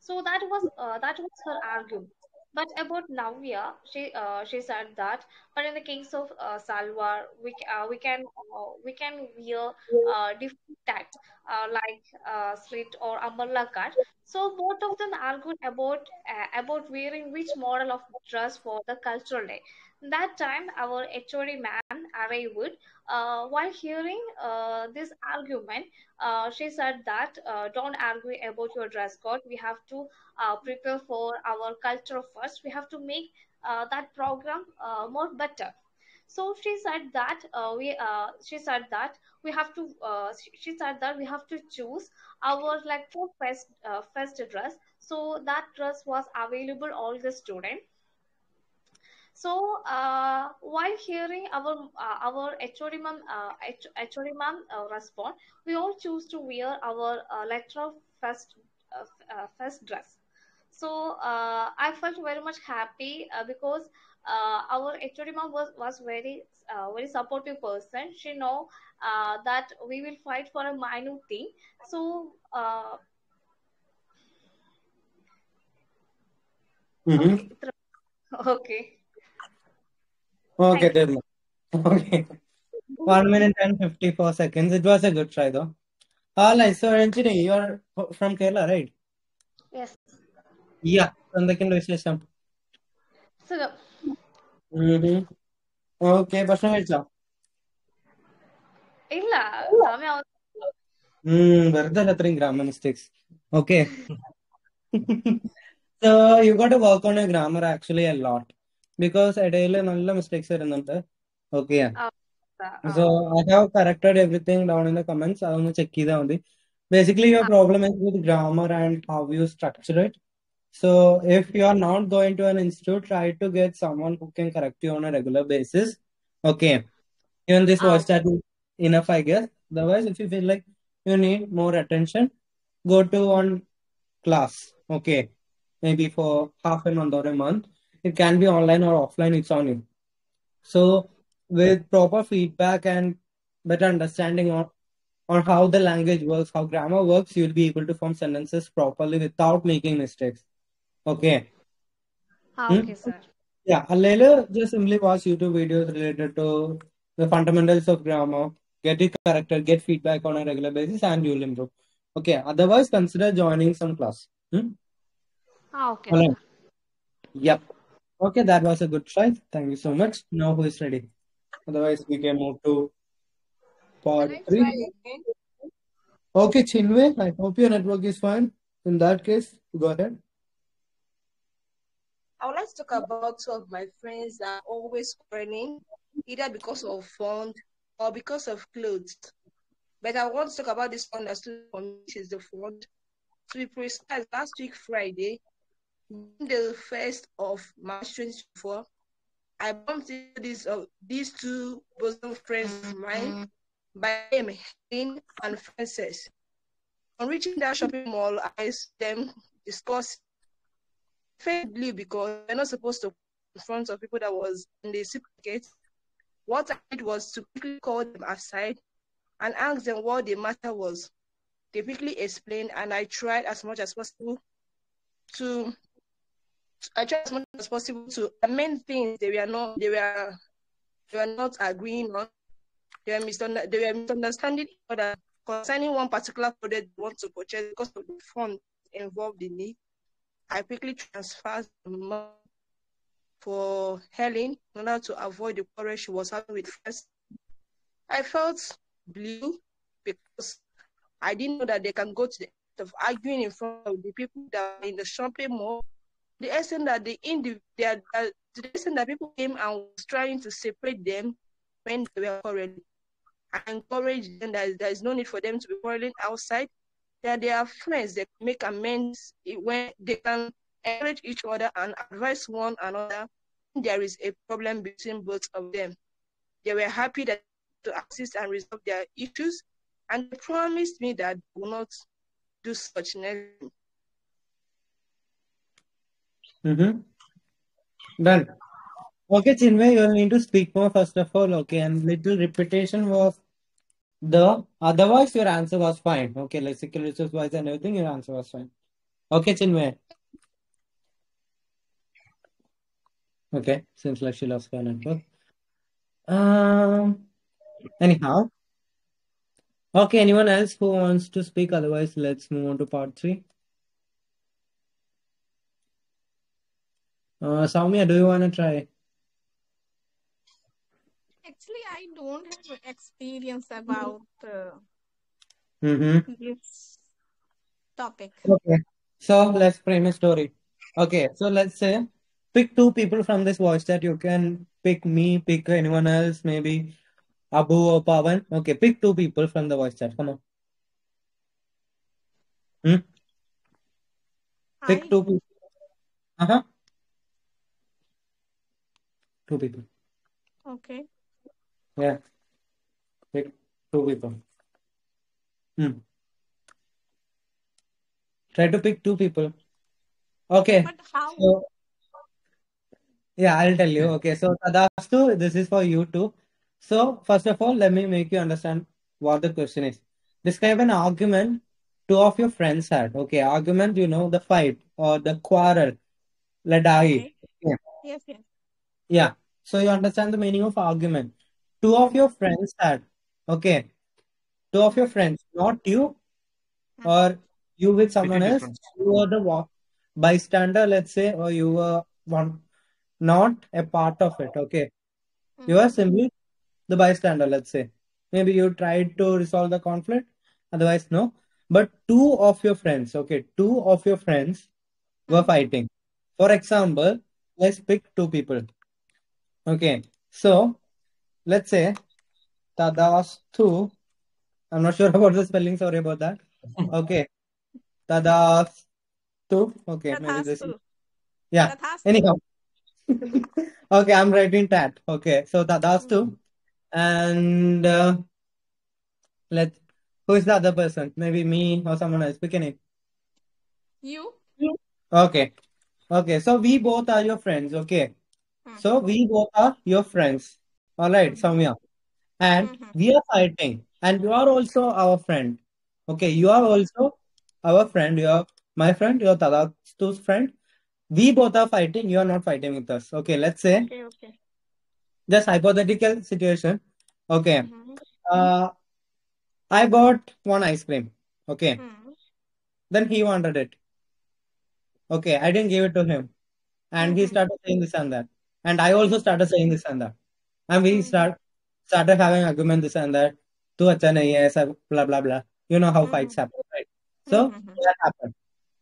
So that was that was her argument. But about Navya, she she said that. But in the case of uh, Salwar, we uh, we can uh, we can wear uh, different tags uh, like uh, slit or umbrella cut. So both of them argued about uh, about wearing which model of dress for the cultural day. That time, our HOD man arrived. Uh, while hearing uh, this argument, uh, she said that uh, don't argue about your dress code. We have to uh, prepare for our culture first. We have to make that program uh, more better. So she said that uh, we uh, she said that we have to uh, she said that we have to choose our like for first uh, first dress. So that dress was available all the student. So uh, while hearing our uh, our HOD ma'am uh, HOD ma'am uh, respond, we all choose to wear our uh, lecturer first uh, uh, first dress. So uh, I felt very much happy uh, because uh, our HOD ma'am was was very uh, very supportive person. She know uh, that we will fight for a minute thing. So uh, Mm-hmm. okay, okay. Okay, then. Okay. One minute and 54 seconds. It was a good try, though. All right, so Ranjini, you are from Kerala, right? Yes. Yeah. എന്തൊക്കെയുണ്ട് വിശേഷം സുഖം okay ഭക്ഷണം കഴിച്ചോ ഇല്ല സമയം ഉം വെറുതെ അല്ല അത്രയും grammar mistakes okay so you got to work on you grammar actually a lot because ഇടയിൽ നല്ല മിസ്റ്റേക്സ് വരുന്നുണ്ട് okay so I have corrected everything down in the comments അതൊന്ന് ചെക്ക് ചെയ്താൽ മതി basically your problem is with grammar and how you structure it so if you are not going to an institute, try to get someone who can correct you on a regular basis. Okay. Even this ah, was chat is enough, I guess. Otherwise, if you feel like you need more attention, go to one class. Okay. Maybe for half a month or a month. It can be online or offline, it's on you. So with proper feedback and better understanding on, on how the language works, how grammar works, you'll be able to form sentences properly without making mistakes. Okay. Ah, Hmm? okay, sir. Yeah, later just simply watch YouTube videos related to the fundamentals of grammar, get it corrected, get feedback on a regular basis, and you'll improve. Okay, otherwise consider joining some class. Hmm? Ah, okay, right. Yep. Okay, that was a good try. Thank you so much. Now who is ready? Otherwise, we can move to part three. Okay, Chinwe, I hope your network is fine. In that case, go ahead. I would like to talk about two of my friends that are always quarreling, either because of fund or because of clothes. But I want to talk about this one that's which is the fund. To be precise, last week Friday, the first of March 24, I bumped into these uh, these two bosom friends of mine by name Helen and Frances. On reaching that shopping mall, I saw them discuss blue because we're not supposed to in front of people that was in the supermarket. What I did was to quickly call them aside and ask them what the matter was. They quickly explained, and I tried as much as possible to I tried as much as possible to amend things they were not they were they were not agreeing on. They were, misunder- they were misunderstanding each other concerning one particular product they want to purchase because of the fund involved in it. I quickly transferred money for Helen in order to avoid the quarrel she was having with first. I felt blue because I didn't know that they can go to the end of arguing in front of the people that are in the shopping mall. The extent that the indi- they are, to the extent that people came and was trying to separate them when they were quarreling. I encourage them that there is no need for them to be quarreling outside. That they are friends, they can make amends when they can encourage each other and advise one another there is a problem between both of them. They were happy that to assist and resolve their issues, and promised me that they will not do such next. Mm-hmm. Done. Okay, Chinmay, you'll need to speak more first of all. Okay, and little repetition was the otherwise your answer was fine. Okay, lexical resource wise and everything, your answer was fine. Okay, Chinmay. Okay, seems like she lost her network. Um, anyhow. Okay, anyone else who wants to speak? Otherwise, let's move on to part three. Uh, Soumya, do you want to try? Actually, I don't have experience about uh, Mm-hmm. this topic. Okay, so let's frame a story. Okay, so let's say pick two people from this voice chat. You can pick me, pick anyone else, maybe Abu or Pawan. Okay, pick two people from the voice chat. Come on. Hmm? Pick I two people. Uh-huh. Two people. okay. Yeah, pick two people. Hmm. Try to pick two people. Okay, But how? so yeah, I'll tell you. Okay, so Tadastu, this is for you too. So first of all, let me make you understand what the question is. Describe an argument two of your friends had. Okay, argument, you know, the fight or the quarrel, ladai. Okay. Okay. Yes, yes. Yeah. So you understand the meaning of argument. Two of your friends had. Okay. Two of your friends, not you Mm-hmm. or you with someone else. friends. You were the bystander, let's say, or you were one not a part of it. Okay. You are Mm-hmm. simply the bystander, let's say. Maybe you tried to resolve the conflict, otherwise, no. But two of your friends, okay, two of your friends were Mm-hmm. fighting. For example, let's pick two people. Okay, so let's say Tadastu. I'm not sure <laughs> about the spelling, sorry about that. <laughs> Okay, Tadastu. Okay, maybe this is yeah. Tathastu. Anyhow, <laughs> okay, I'm writing that. Okay, so Tadastu. And uh, let who is the other person? Maybe me or someone else. Pick a name. You? Okay. Okay. So we both are your friends. Okay. So Mm-hmm. we both are your friends. All right. Soumya. And Mm-hmm. we are fighting. And you are also our friend. Okay. You are also our friend. You are my friend. You are Tadastu's friend. We both are fighting. You are not fighting with us. Okay. Let's say Okay, okay. just hypothetical situation. Okay. Mm-hmm. Uh, I bought one ice cream. Okay. Mm-hmm. Then he wanted it. Okay. I didn't give it to him. And he Mm-hmm. started saying this and that. And I also started saying this and that. And we Mm-hmm. start started having arguments this and that. Tu acha nahi hai, aisa blah blah blah. You know how fights Mm-hmm. happen, right? So Mm-hmm. that happened.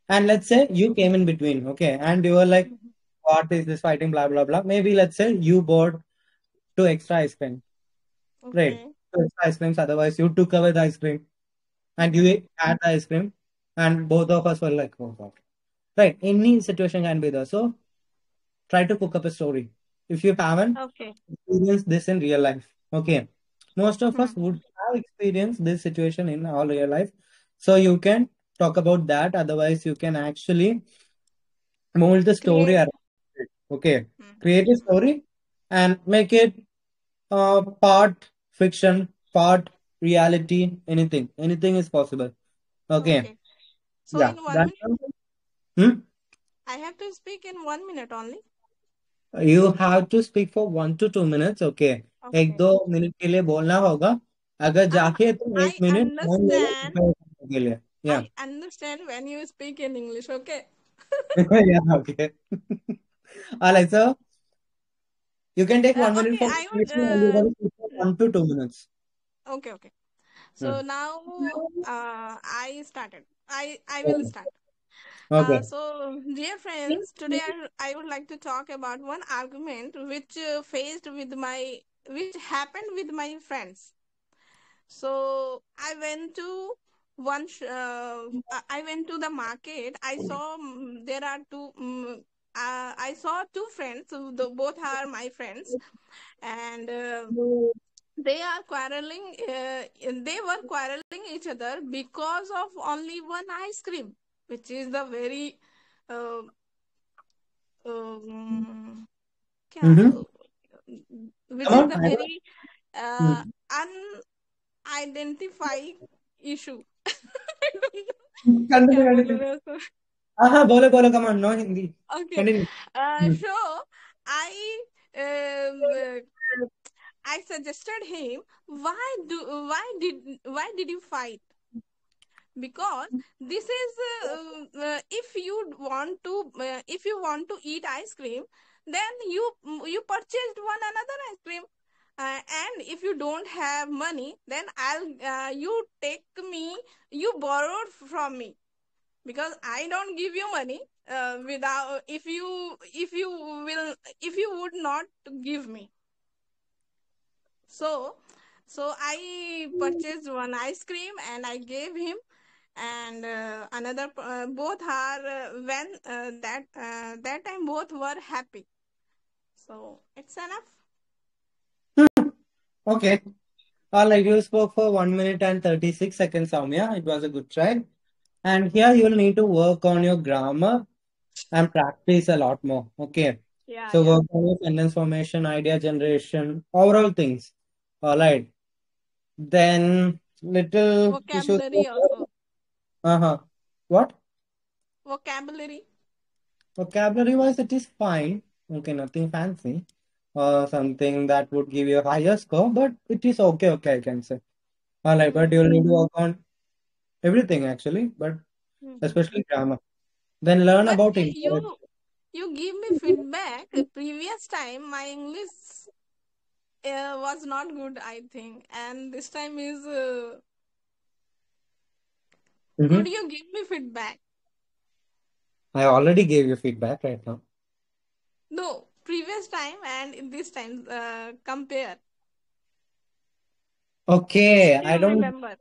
And let's say you came in between, okay, and you were like, Mm-hmm. what is this fighting, blah blah blah. Maybe let's say you bought two extra ice cream, right? Two extra ice creams, otherwise you took away the ice cream and you Mm-hmm. had the ice cream, and both of us were like, oh god. Right, any situation can be there. So try to cook up a story. If you haven't Okay. experienced this in real life, okay, most of us Mm-hmm. would have experienced this situation in our real life. So you can talk about that. Otherwise, you can actually mold the story Create. around it. Okay, Mm-hmm. create a story and make it uh, part fiction, part reality, anything. Anything is possible. Okay, Okay. So yeah, in one minute, hmm? I have to speak in one minute only. You have to speak for one to two minutes. Okay, एक Okay. दो minute के लिए बोलना होगा अगर Uh, जाके तुम I एक मिनट नहीं ले understand. prepare करने के लिए yeah I understand when you speak in English. Okay. yeah okay <laughs> all right so you can take Uh, one minute okay. for I would. preparation and you Uh, got to speak for one to two minutes okay. Okay. So Hmm. now uh, I started. I I will okay start. okay Uh, so, dear friends, today I, I would like to talk about one argument which uh, faced with my which happened with my friends. So I went to one sh- uh, I went to the market. I saw mm, there are two. mm uh, I saw two friends. So the, both are my friends, and uh, they are quarreling. Uh, they were quarreling each other because of only one ice cream, which is the very uh, um, mm-hmm. which is the very uh, mm. unidentified issue. continue, continue. Aha, bolo, bolo, come on, no Hindi. Okay. Uh. Mm. So, I um, I suggested him, why do why did why did you fight? Because this is uh, uh, if you want to uh, if you want to eat ice cream, then you you purchased one another ice cream. Uh, and if you don't have money, then I'll uh, you take me you borrowed from me because I don't give you money uh, without if you if you will if you would not give me. So so I purchased one ice cream and I gave him and uh, another uh, both are uh, when uh, that uh, that time both were happy. So it's enough. Okay. All right, you spoke for one minute and 36 seconds, Soumya. It was a good try. And here you'll need to work on your grammar and practice a lot more. Okay. Yeah, So yeah. work on your sentence formation, idea generation, overall things. All right. Then little issues. Vocabulary also. Uh-huh. What? Vocabulary. Vocabulary wise, it is fine. Okay, nothing fancy. Or something that would give you a higher score, but it is okay, okay, I can say. All right, but Mm-hmm. you'll need to work on everything actually, but Mhm. especially grammar. Then learn But about it you you give me feedback. The previous time my English uh, was not good, I think, and this time is uh, Mhm. good. You give me feedback. I already gave you feedback right now. No, previous time and in this time uh, compare. Okay, I don't remember.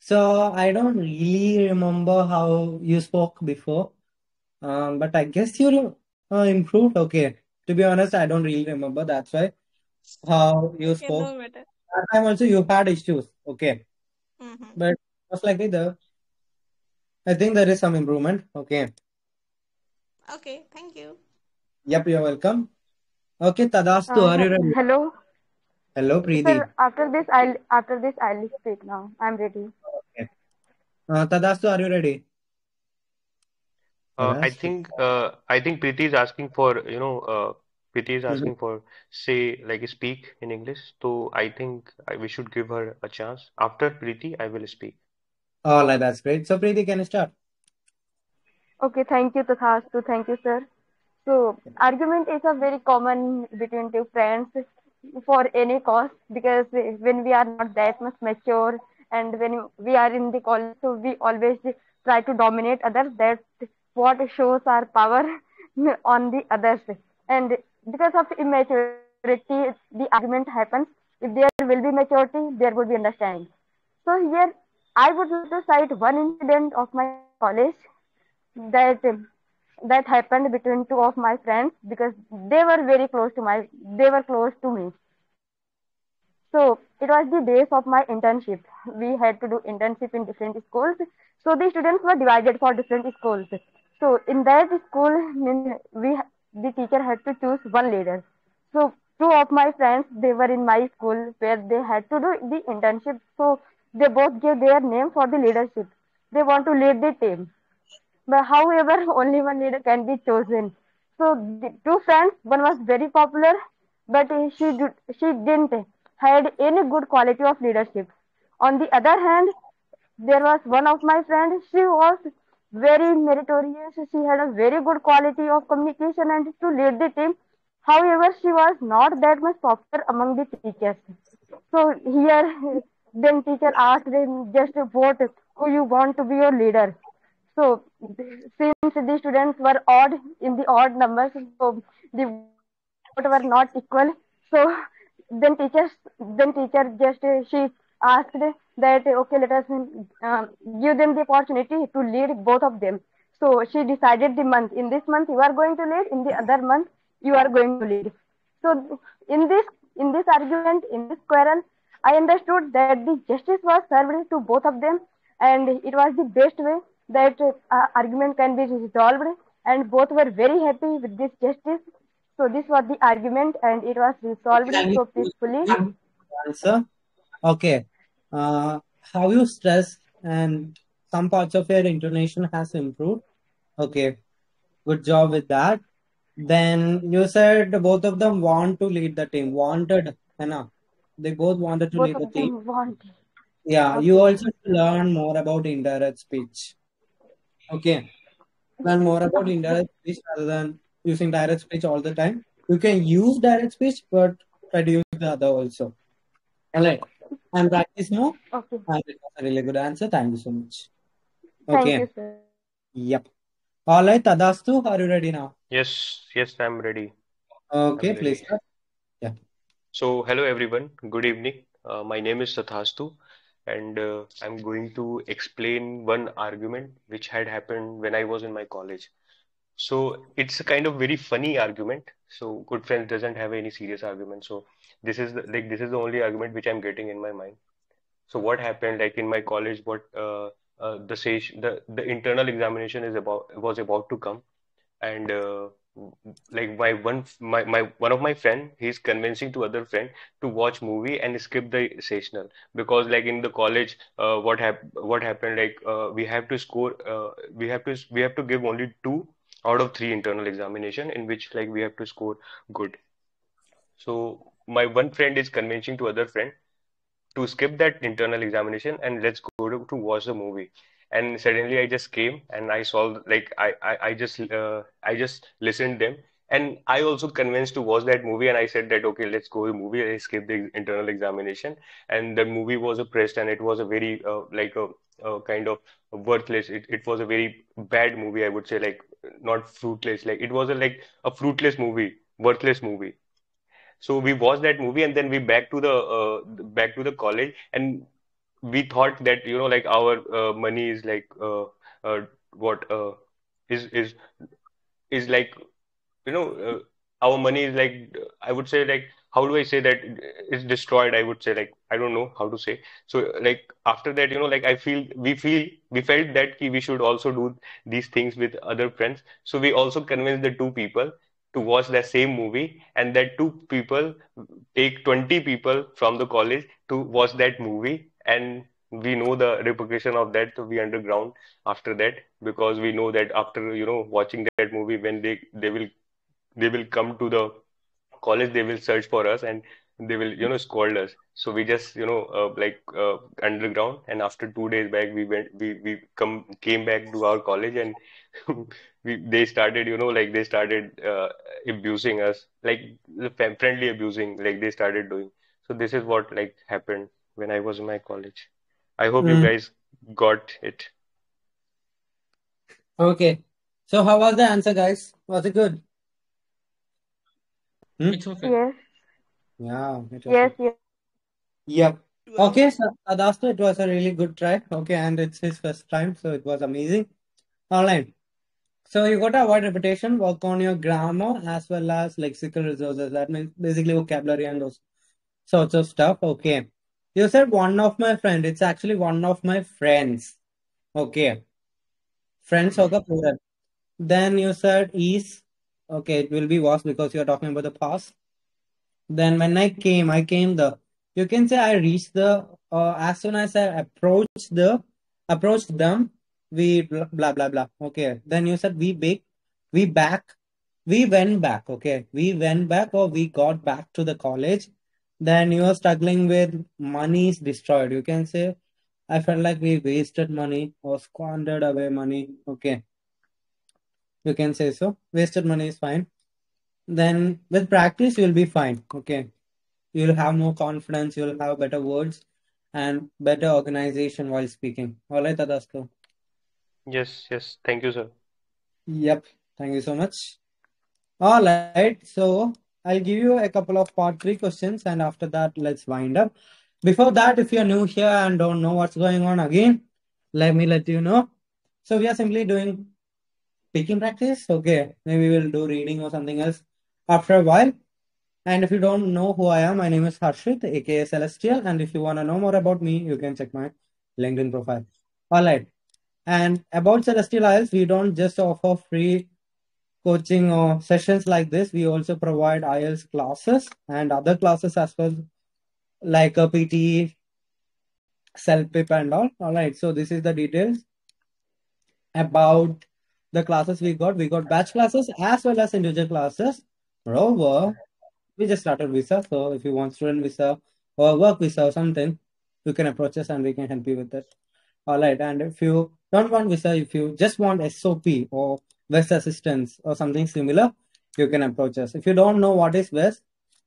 so I don't really remember how you spoke before. Um, but I guess you uh, improved. Okay. To be honest, I don't really remember. That's why how you Okay, spoke. no matter. That time also you had issues. Okay. Mm-hmm. But most likely the I think there is some improvement. Okay. Okay, thank you. Yep, you're welcome. Okay, Tadastu, Uh, are you ready? hello, Hello, Preeti. sir. After this, I'll after this I'll speak now. I'm ready. Okay. Uh, Tadastu, are you ready? Uh, I think uh, I think Preeti is asking for you know uh, Preeti is asking for say like speak in English. So I think I, we should give her a chance. After Preeti, I will speak. All right, that's great. So, Preeti, can you start? Okay, thank you, Tathastu. Thank you, sir. So, argument is a very common between two friends for any cause because when we are not that much mature and when we are in the college, so we always try to dominate others. That's what shows our power <laughs> on the others. And because of immaturity, the argument happens. If there will be maturity, there would be understanding. So here, I would like to cite one incident of my college that that happened between two of my friends because they were very close to my they were close to me. So it was the days of my internship. We had to do internship in different schools. So the students were divided for different schools. So in that school we the teacher had to choose one leader. So two of my friends they were in my school where they had to do the internship. So they both gave their name for the leadership they want to lead the team but however, <laughs> only one leader can be chosen. So the two friends, one was very popular, but she did, she didn't had any good quality of leadership. On the other hand, there was one of my friends. She was very meritorious. She had a very good quality of communication and to lead the team. However, she was not that much popular among the teachers. So here, then teacher asked them just vote who you want to be your leader. So since the students were odd in the odd numbers, so the vote were not equal. So then teachers, then teacher just she asked that okay, let us um, give them the opportunity to lead both of them. So she decided the month. In this month you are going to lead. In the other month you are going to lead. So in this in this argument, in this quarrel, I understood that the justice was served to both of them, and it was the best way that uh, argument can be resolved and both were very happy with this justice. So this was the argument, and it was resolved Can so peacefully. answer? Okay. Uh, how you stress and some parts of your intonation has improved. Okay. Good job with that. Then you said both of them want to lead the team. Wanted, Hannah. They both wanted to Both lead the of team. them want. Yeah, you also learn more about indirect speech. Okay. Learn more about indirect speech rather than using direct speech all the time. You can use direct speech, but try to use the other also. Alright. And practice more. Okay. And it was a really good answer. Thank you so much. Thank Okay. you, sir. Yep. All right, Tadastu, are you ready now? Yes, yes, I'm ready. Okay, I'm please ready. start. Yeah. So, hello everyone. Good evening. Uh, my name is Tathastu, and uh, I'm going to explain one argument which had happened when I was in my college. So, it's a kind of very funny argument. So, Good Friends doesn't have any serious argument. So, this is the, like this is the only argument which I'm getting in my mind. So, what happened like in my college? What uh, uh, the the the internal examination is about was about to come, and uh, like my one my, my one of my friend he's convincing to other friend to watch movie and skip the sessional. Because like in the college uh, what hap what happened like uh, we have to score uh, we have to we have to give only two out of three internal examination in which like we have to score good. So my one friend is convincing to other friend to skip that internal examination and let's go to, to watch the movie and suddenly i just came and i saw like i i, I just uh, i just listened them. And i also convinced to watch that movie and i said that okay let's go to the movie. I skip the internal examination. And the movie was oppressed and it was a very uh, like a, a kind of worthless it, it was a very bad movie i would say like not fruitless. Like it was a like a fruitless movie worthless movie. So we watched that movie and then we back to the uh, back to the college and we thought that you know like our uh, money is like uh, uh, what uh, is is is like you know uh, our money is like I would say like how do I say that it's destroyed I would say like I don't know how to say. So like after that you know like I feel we feel we felt that we should also do these things with other friends. So we also convinced the two people to watch the same movie and that two people take 20 people from the college to watch that movie and we know the repercussion of that we underground after that because we know that after you know watching that movie when they they will they will come to the college they will search for us and they will you know scold us. So we just you know uh, like uh, underground. And after two days back we went we we come came back to our college and <laughs> we they started you know like they started uh, abusing us. Like friendly abusing like they started doing. So this is what like happened when I was in my college I hope you Mm. guys got it Okay. So how was the answer, guys? Was it good? Hmm? It's okay. Yes. Yeah, it was Yes. good. Yes. Yep. Okay, so Tadastu, it was a really good try. Okay, and it's his first time, so it was amazing. All right. So you got to avoid repetition, work on your grammar as well as lexical resources. That means basically vocabulary and those sorts of stuff. Okay. You said one of my friend. It's actually one of my friends. Okay. Friends of the plural. Then you said is. Okay, it will be was because you're talking about the past. Then when I came, I came the. You can say I reached the. Uh, as soon as I approached the, approached them, we blah blah blah. Okay. Then you said we back, we back, we went back. Okay, we went back or we got back to the college. Then you are struggling with money is destroyed. You can say I felt like we wasted money or squandered away money. Okay, you can say so. Wasted money is fine. Then with practice, you'll be fine. Okay, you'll have more confidence, you'll have better words and better organization while speaking. All right, Tadastu. yes yes thank you sir Yep, thank you so much. All right, so I'll give you a couple of part three questions, and after that, let's wind up. Before that, if you're new here and don't know what's going on again, let me let you know. So we are simply doing speaking practice. Okay, maybe we'll do reading or something else after a while. And if you don't know who I am, my name is Harshith, aka Celestial. And if you want to know more about me, you can check my LinkedIn profile. All right. And about Celestial IELTS, we don't just offer free coaching or sessions like this, we also provide IELTS classes and other classes as well, like a PT, self-pip and all. All right. So this is the details about the classes we got. We got batch classes as well as individual classes. Moreover, we just started visa. So if you want student visa or work visa or something, you can approach us and we can help you with it. All right. And if you don't want visa, if you just want SOP or WES assistance or something similar, you can approach us. If you don't know what is WES,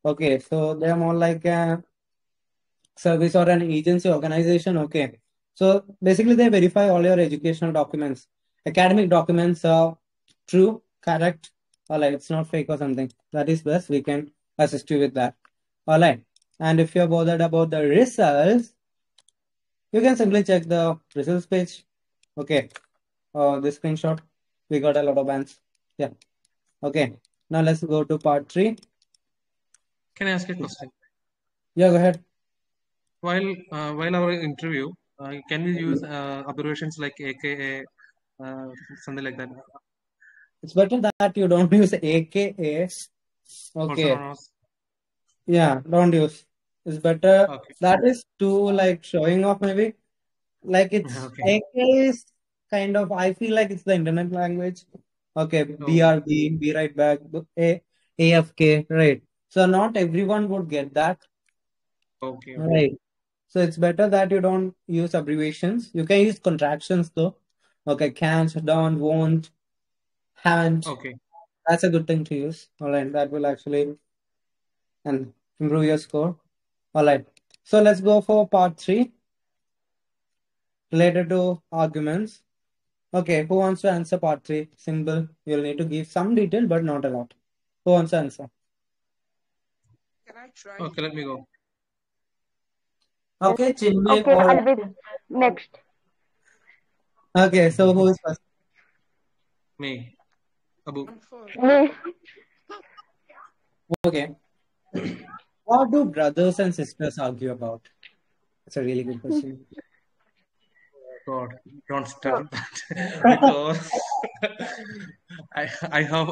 okay, so they're more like a service or an agency organization. Okay. So basically they verify all your educational documents. Academic documents are true, correct. All right, it's not fake or something. That is best. We can assist you with that. All right. And if you're bothered about the results, you can simply check the results page. Okay. Uh, this screenshot, we got a lot of bands. Yeah. Okay. Now let's go to part three. Can I ask a question? Yeah, go ahead. While uh, while our interview, uh, can we use uh, abbreviations like AKA, uh, something like that? It's better that you don't use AKA. Okay. Yeah, don't use. It's better. okay. That is too like showing off maybe. Like it's Okay. AK is kind of I feel like it's the internet language. Okay, Oh, BRB, be right back, A AFK, right. So not everyone would get that. okay. Okay. Right. So it's better that you don't use abbreviations. You can use contractions though. Okay, can't, don't, won't, haven't. Okay. That's a good thing to use. All right, that will actually and improve your score. All right. So let's go for part three related to arguments. Okay, who wants to answer part three? Simple. You'll need to give some detail, but not a lot. Who wants to answer? Can I try? Okay, let me go. Okay, Chinmay Okay, or I'll be next. okay. So who is first? Me. Abu. Me. Okay. What do brothers and sisters argue about? That's a really good question. God, don't start that <laughs> because I I have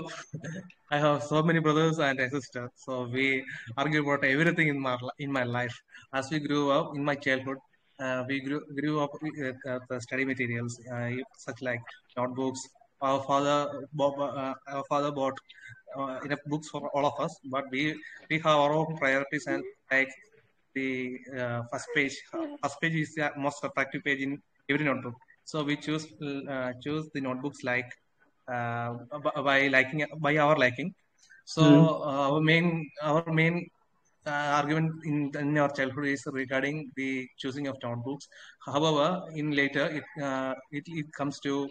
I have so many brothers and a sister, so we argue about everything in my in my life. As we grew up in my childhood, uh, we grew grew up with uh, the study materials, uh, such like notebooks. Our father bought, uh, our father bought uh, enough books for all of us, but we we have our own priorities and like the uh, first page. First page is the most attractive page in every notebook. So we choose uh, choose the notebooks like uh, by liking by our liking. So uh, our main our main uh, argument in, in our childhood is regarding the choosing of notebooks. However, in later it uh, it, it comes to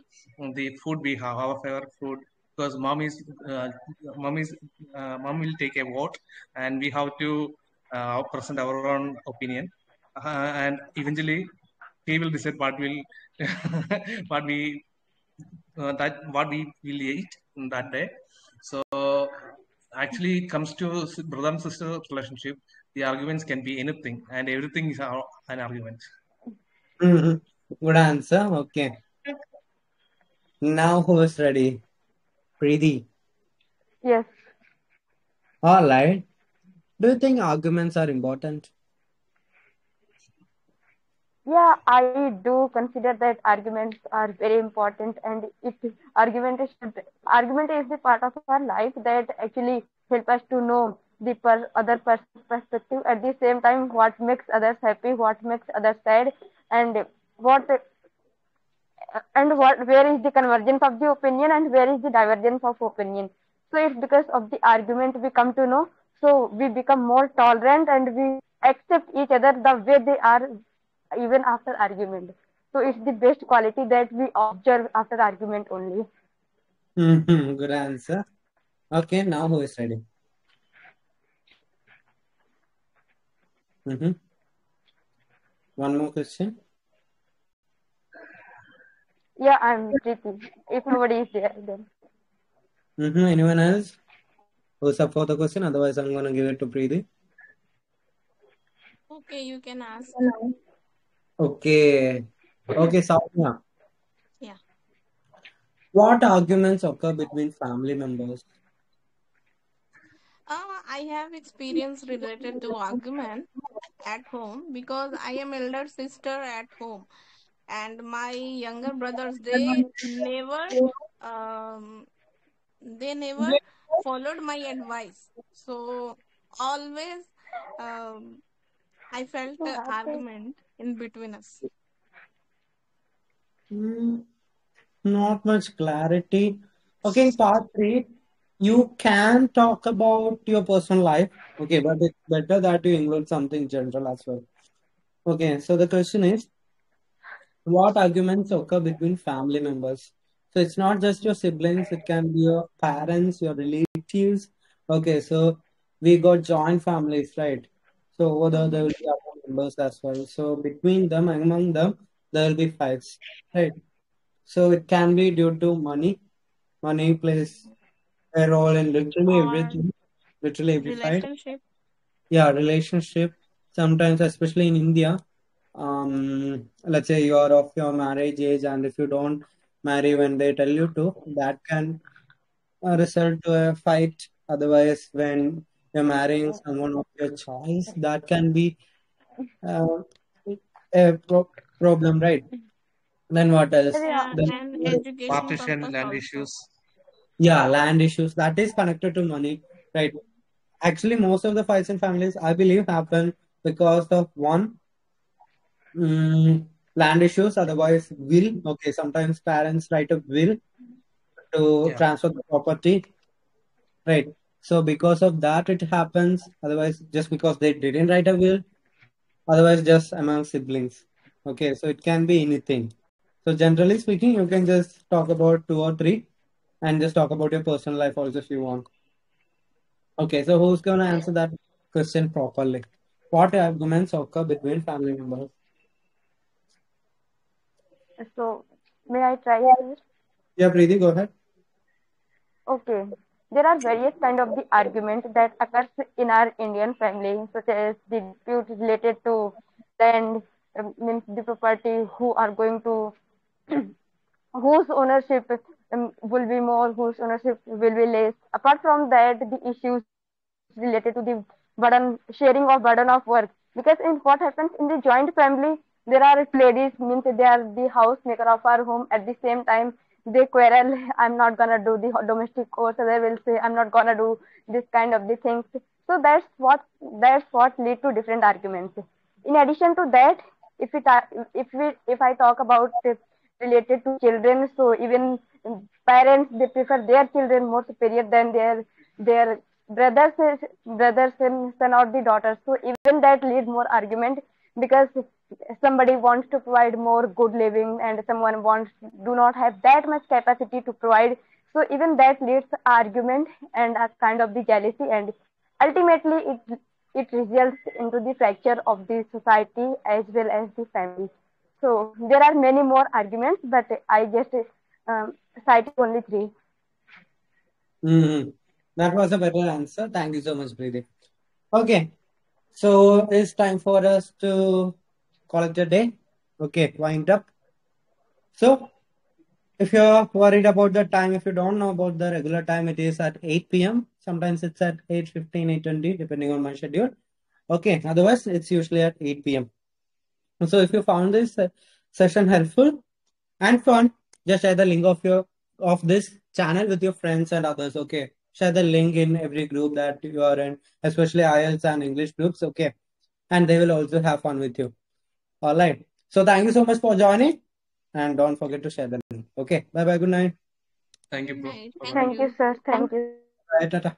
the food we have, our favorite food. Because mom is uh, mom is uh, mom will take a vote, and we have to uh, present our own opinion, uh, and eventually he will decide what will <laughs> what we uh, that what we will eat in that day. So actually, it comes to brother and sister relationship. The arguments can be anything, and everything is an argument. Mhm. Good answer. Okay. Now who is ready? Preeti. Yes. All right. Do you think arguments are important? Yeah, I do consider that arguments are very important, and it argument argument is the part of our life that actually help us to know the per, other person's perspective. At the same time, what makes others happy, what makes others sad, and what and what where is the convergence of the opinion and where is the divergence of opinion. So it's because of the argument we come to know. So we become more tolerant and we accept each other the way they are even after argument. So it's the best quality that we observe after argument only. Mhm. Good answer. Okay, now who is ready? hmm One more question. Yeah, I'm Preeti. If nobody is there, then hmm Anyone else? Who's up for the question? Otherwise, I'm gonna give it to Preeti. Okay, you can ask. Okay. Okay, Soumya. Yeah. What arguments occur between family members? Uh, I have experience related to argument at home because I am elder sister at home, and my younger brothers they never um they never followed my advice. So always um I felt a argument in between us. Hmm, not much clarity. Okay, part three, you can talk about your personal life. Okay, but it's better that you include something general as well. Okay, so the question is, what arguments occur between family members? So it's not just your siblings, it can be your parents, your relatives. Okay, so we got joint families, right? So over there, there will be members as well. So between them, and among them, there will be fights, right? So it can be due to money. Money plays a role in literally Or everything, literally every fight. Yeah, relationship. Sometimes, especially in India, um, let's say you are of your marriage age, and if you don't marry when they tell you to, that can uh, result to a fight. Otherwise, when you're marrying someone of your choice, that can be a pro problem, right? Then what else? Yeah, Then and uh, partition, land also. issues. yeah, land issues that is connected to money, right? Actually, most of the fights in families, I believe, happen because of one mm, land issues. Otherwise, will okay. Sometimes parents write a will to Yeah. transfer the property, right? So because of that, it happens. Otherwise, just because they didn't write a will, otherwise just among siblings. Okay, so it can be anything. So generally speaking, you can just talk about two or three and just talk about your personal life also if you want. Okay, so who's gonna answer that question properly? What arguments occur between family members? So, may I try? Yeah, Preeti, go ahead. Okay. There are various kind of the argument that occurs in our Indian family, such as the dispute related to land, um, means the property, who are going to, <clears throat> whose ownership um, will be more, whose ownership will be less. Apart from that, the issues related to the burden, sharing of burden of work. Because in what happens in the joint family, there are ladies, means they are the housemaker of our home. At the same time, they quarrel. I'm not gonna do the domestic chores. They will say, I'm not gonna do this kind of the things. So that's what that's what lead to different arguments. In addition to that, if it if we if I talk about related to children, so even parents they prefer their children more superior than their their brothers brothers and son or the daughters. So even that lead more argument because somebody wants to provide more good living and someone wants do not have that much capacity to provide. So even that leads argument and a kind of the jealousy and ultimately it it results into the fracture of the society as well as the family. So there are many more arguments but i just um, cited only three. Hmm That was a better answer. Thank you so much, Preeti. Okay, so it's time for us to call it a day. Okay, wind up. So if you're worried about the time, if you don't know about the regular time, it is at 8 p.m. Sometimes it's at 8.15, 8.20, depending on my schedule. Okay, otherwise it's usually at 8 p.m. So if you found this uh, session helpful and fun, just share the link of your of this channel with your friends and others. Okay, share the link in every group that you are in, especially IELTS and English groups. Okay, and they will also have fun with you. All right. So thank you so much for joining, and don't forget to share the link. Okay. Bye bye. Good night. Thank you, bro. Thank thank you you. sir thank you Bye. Tata.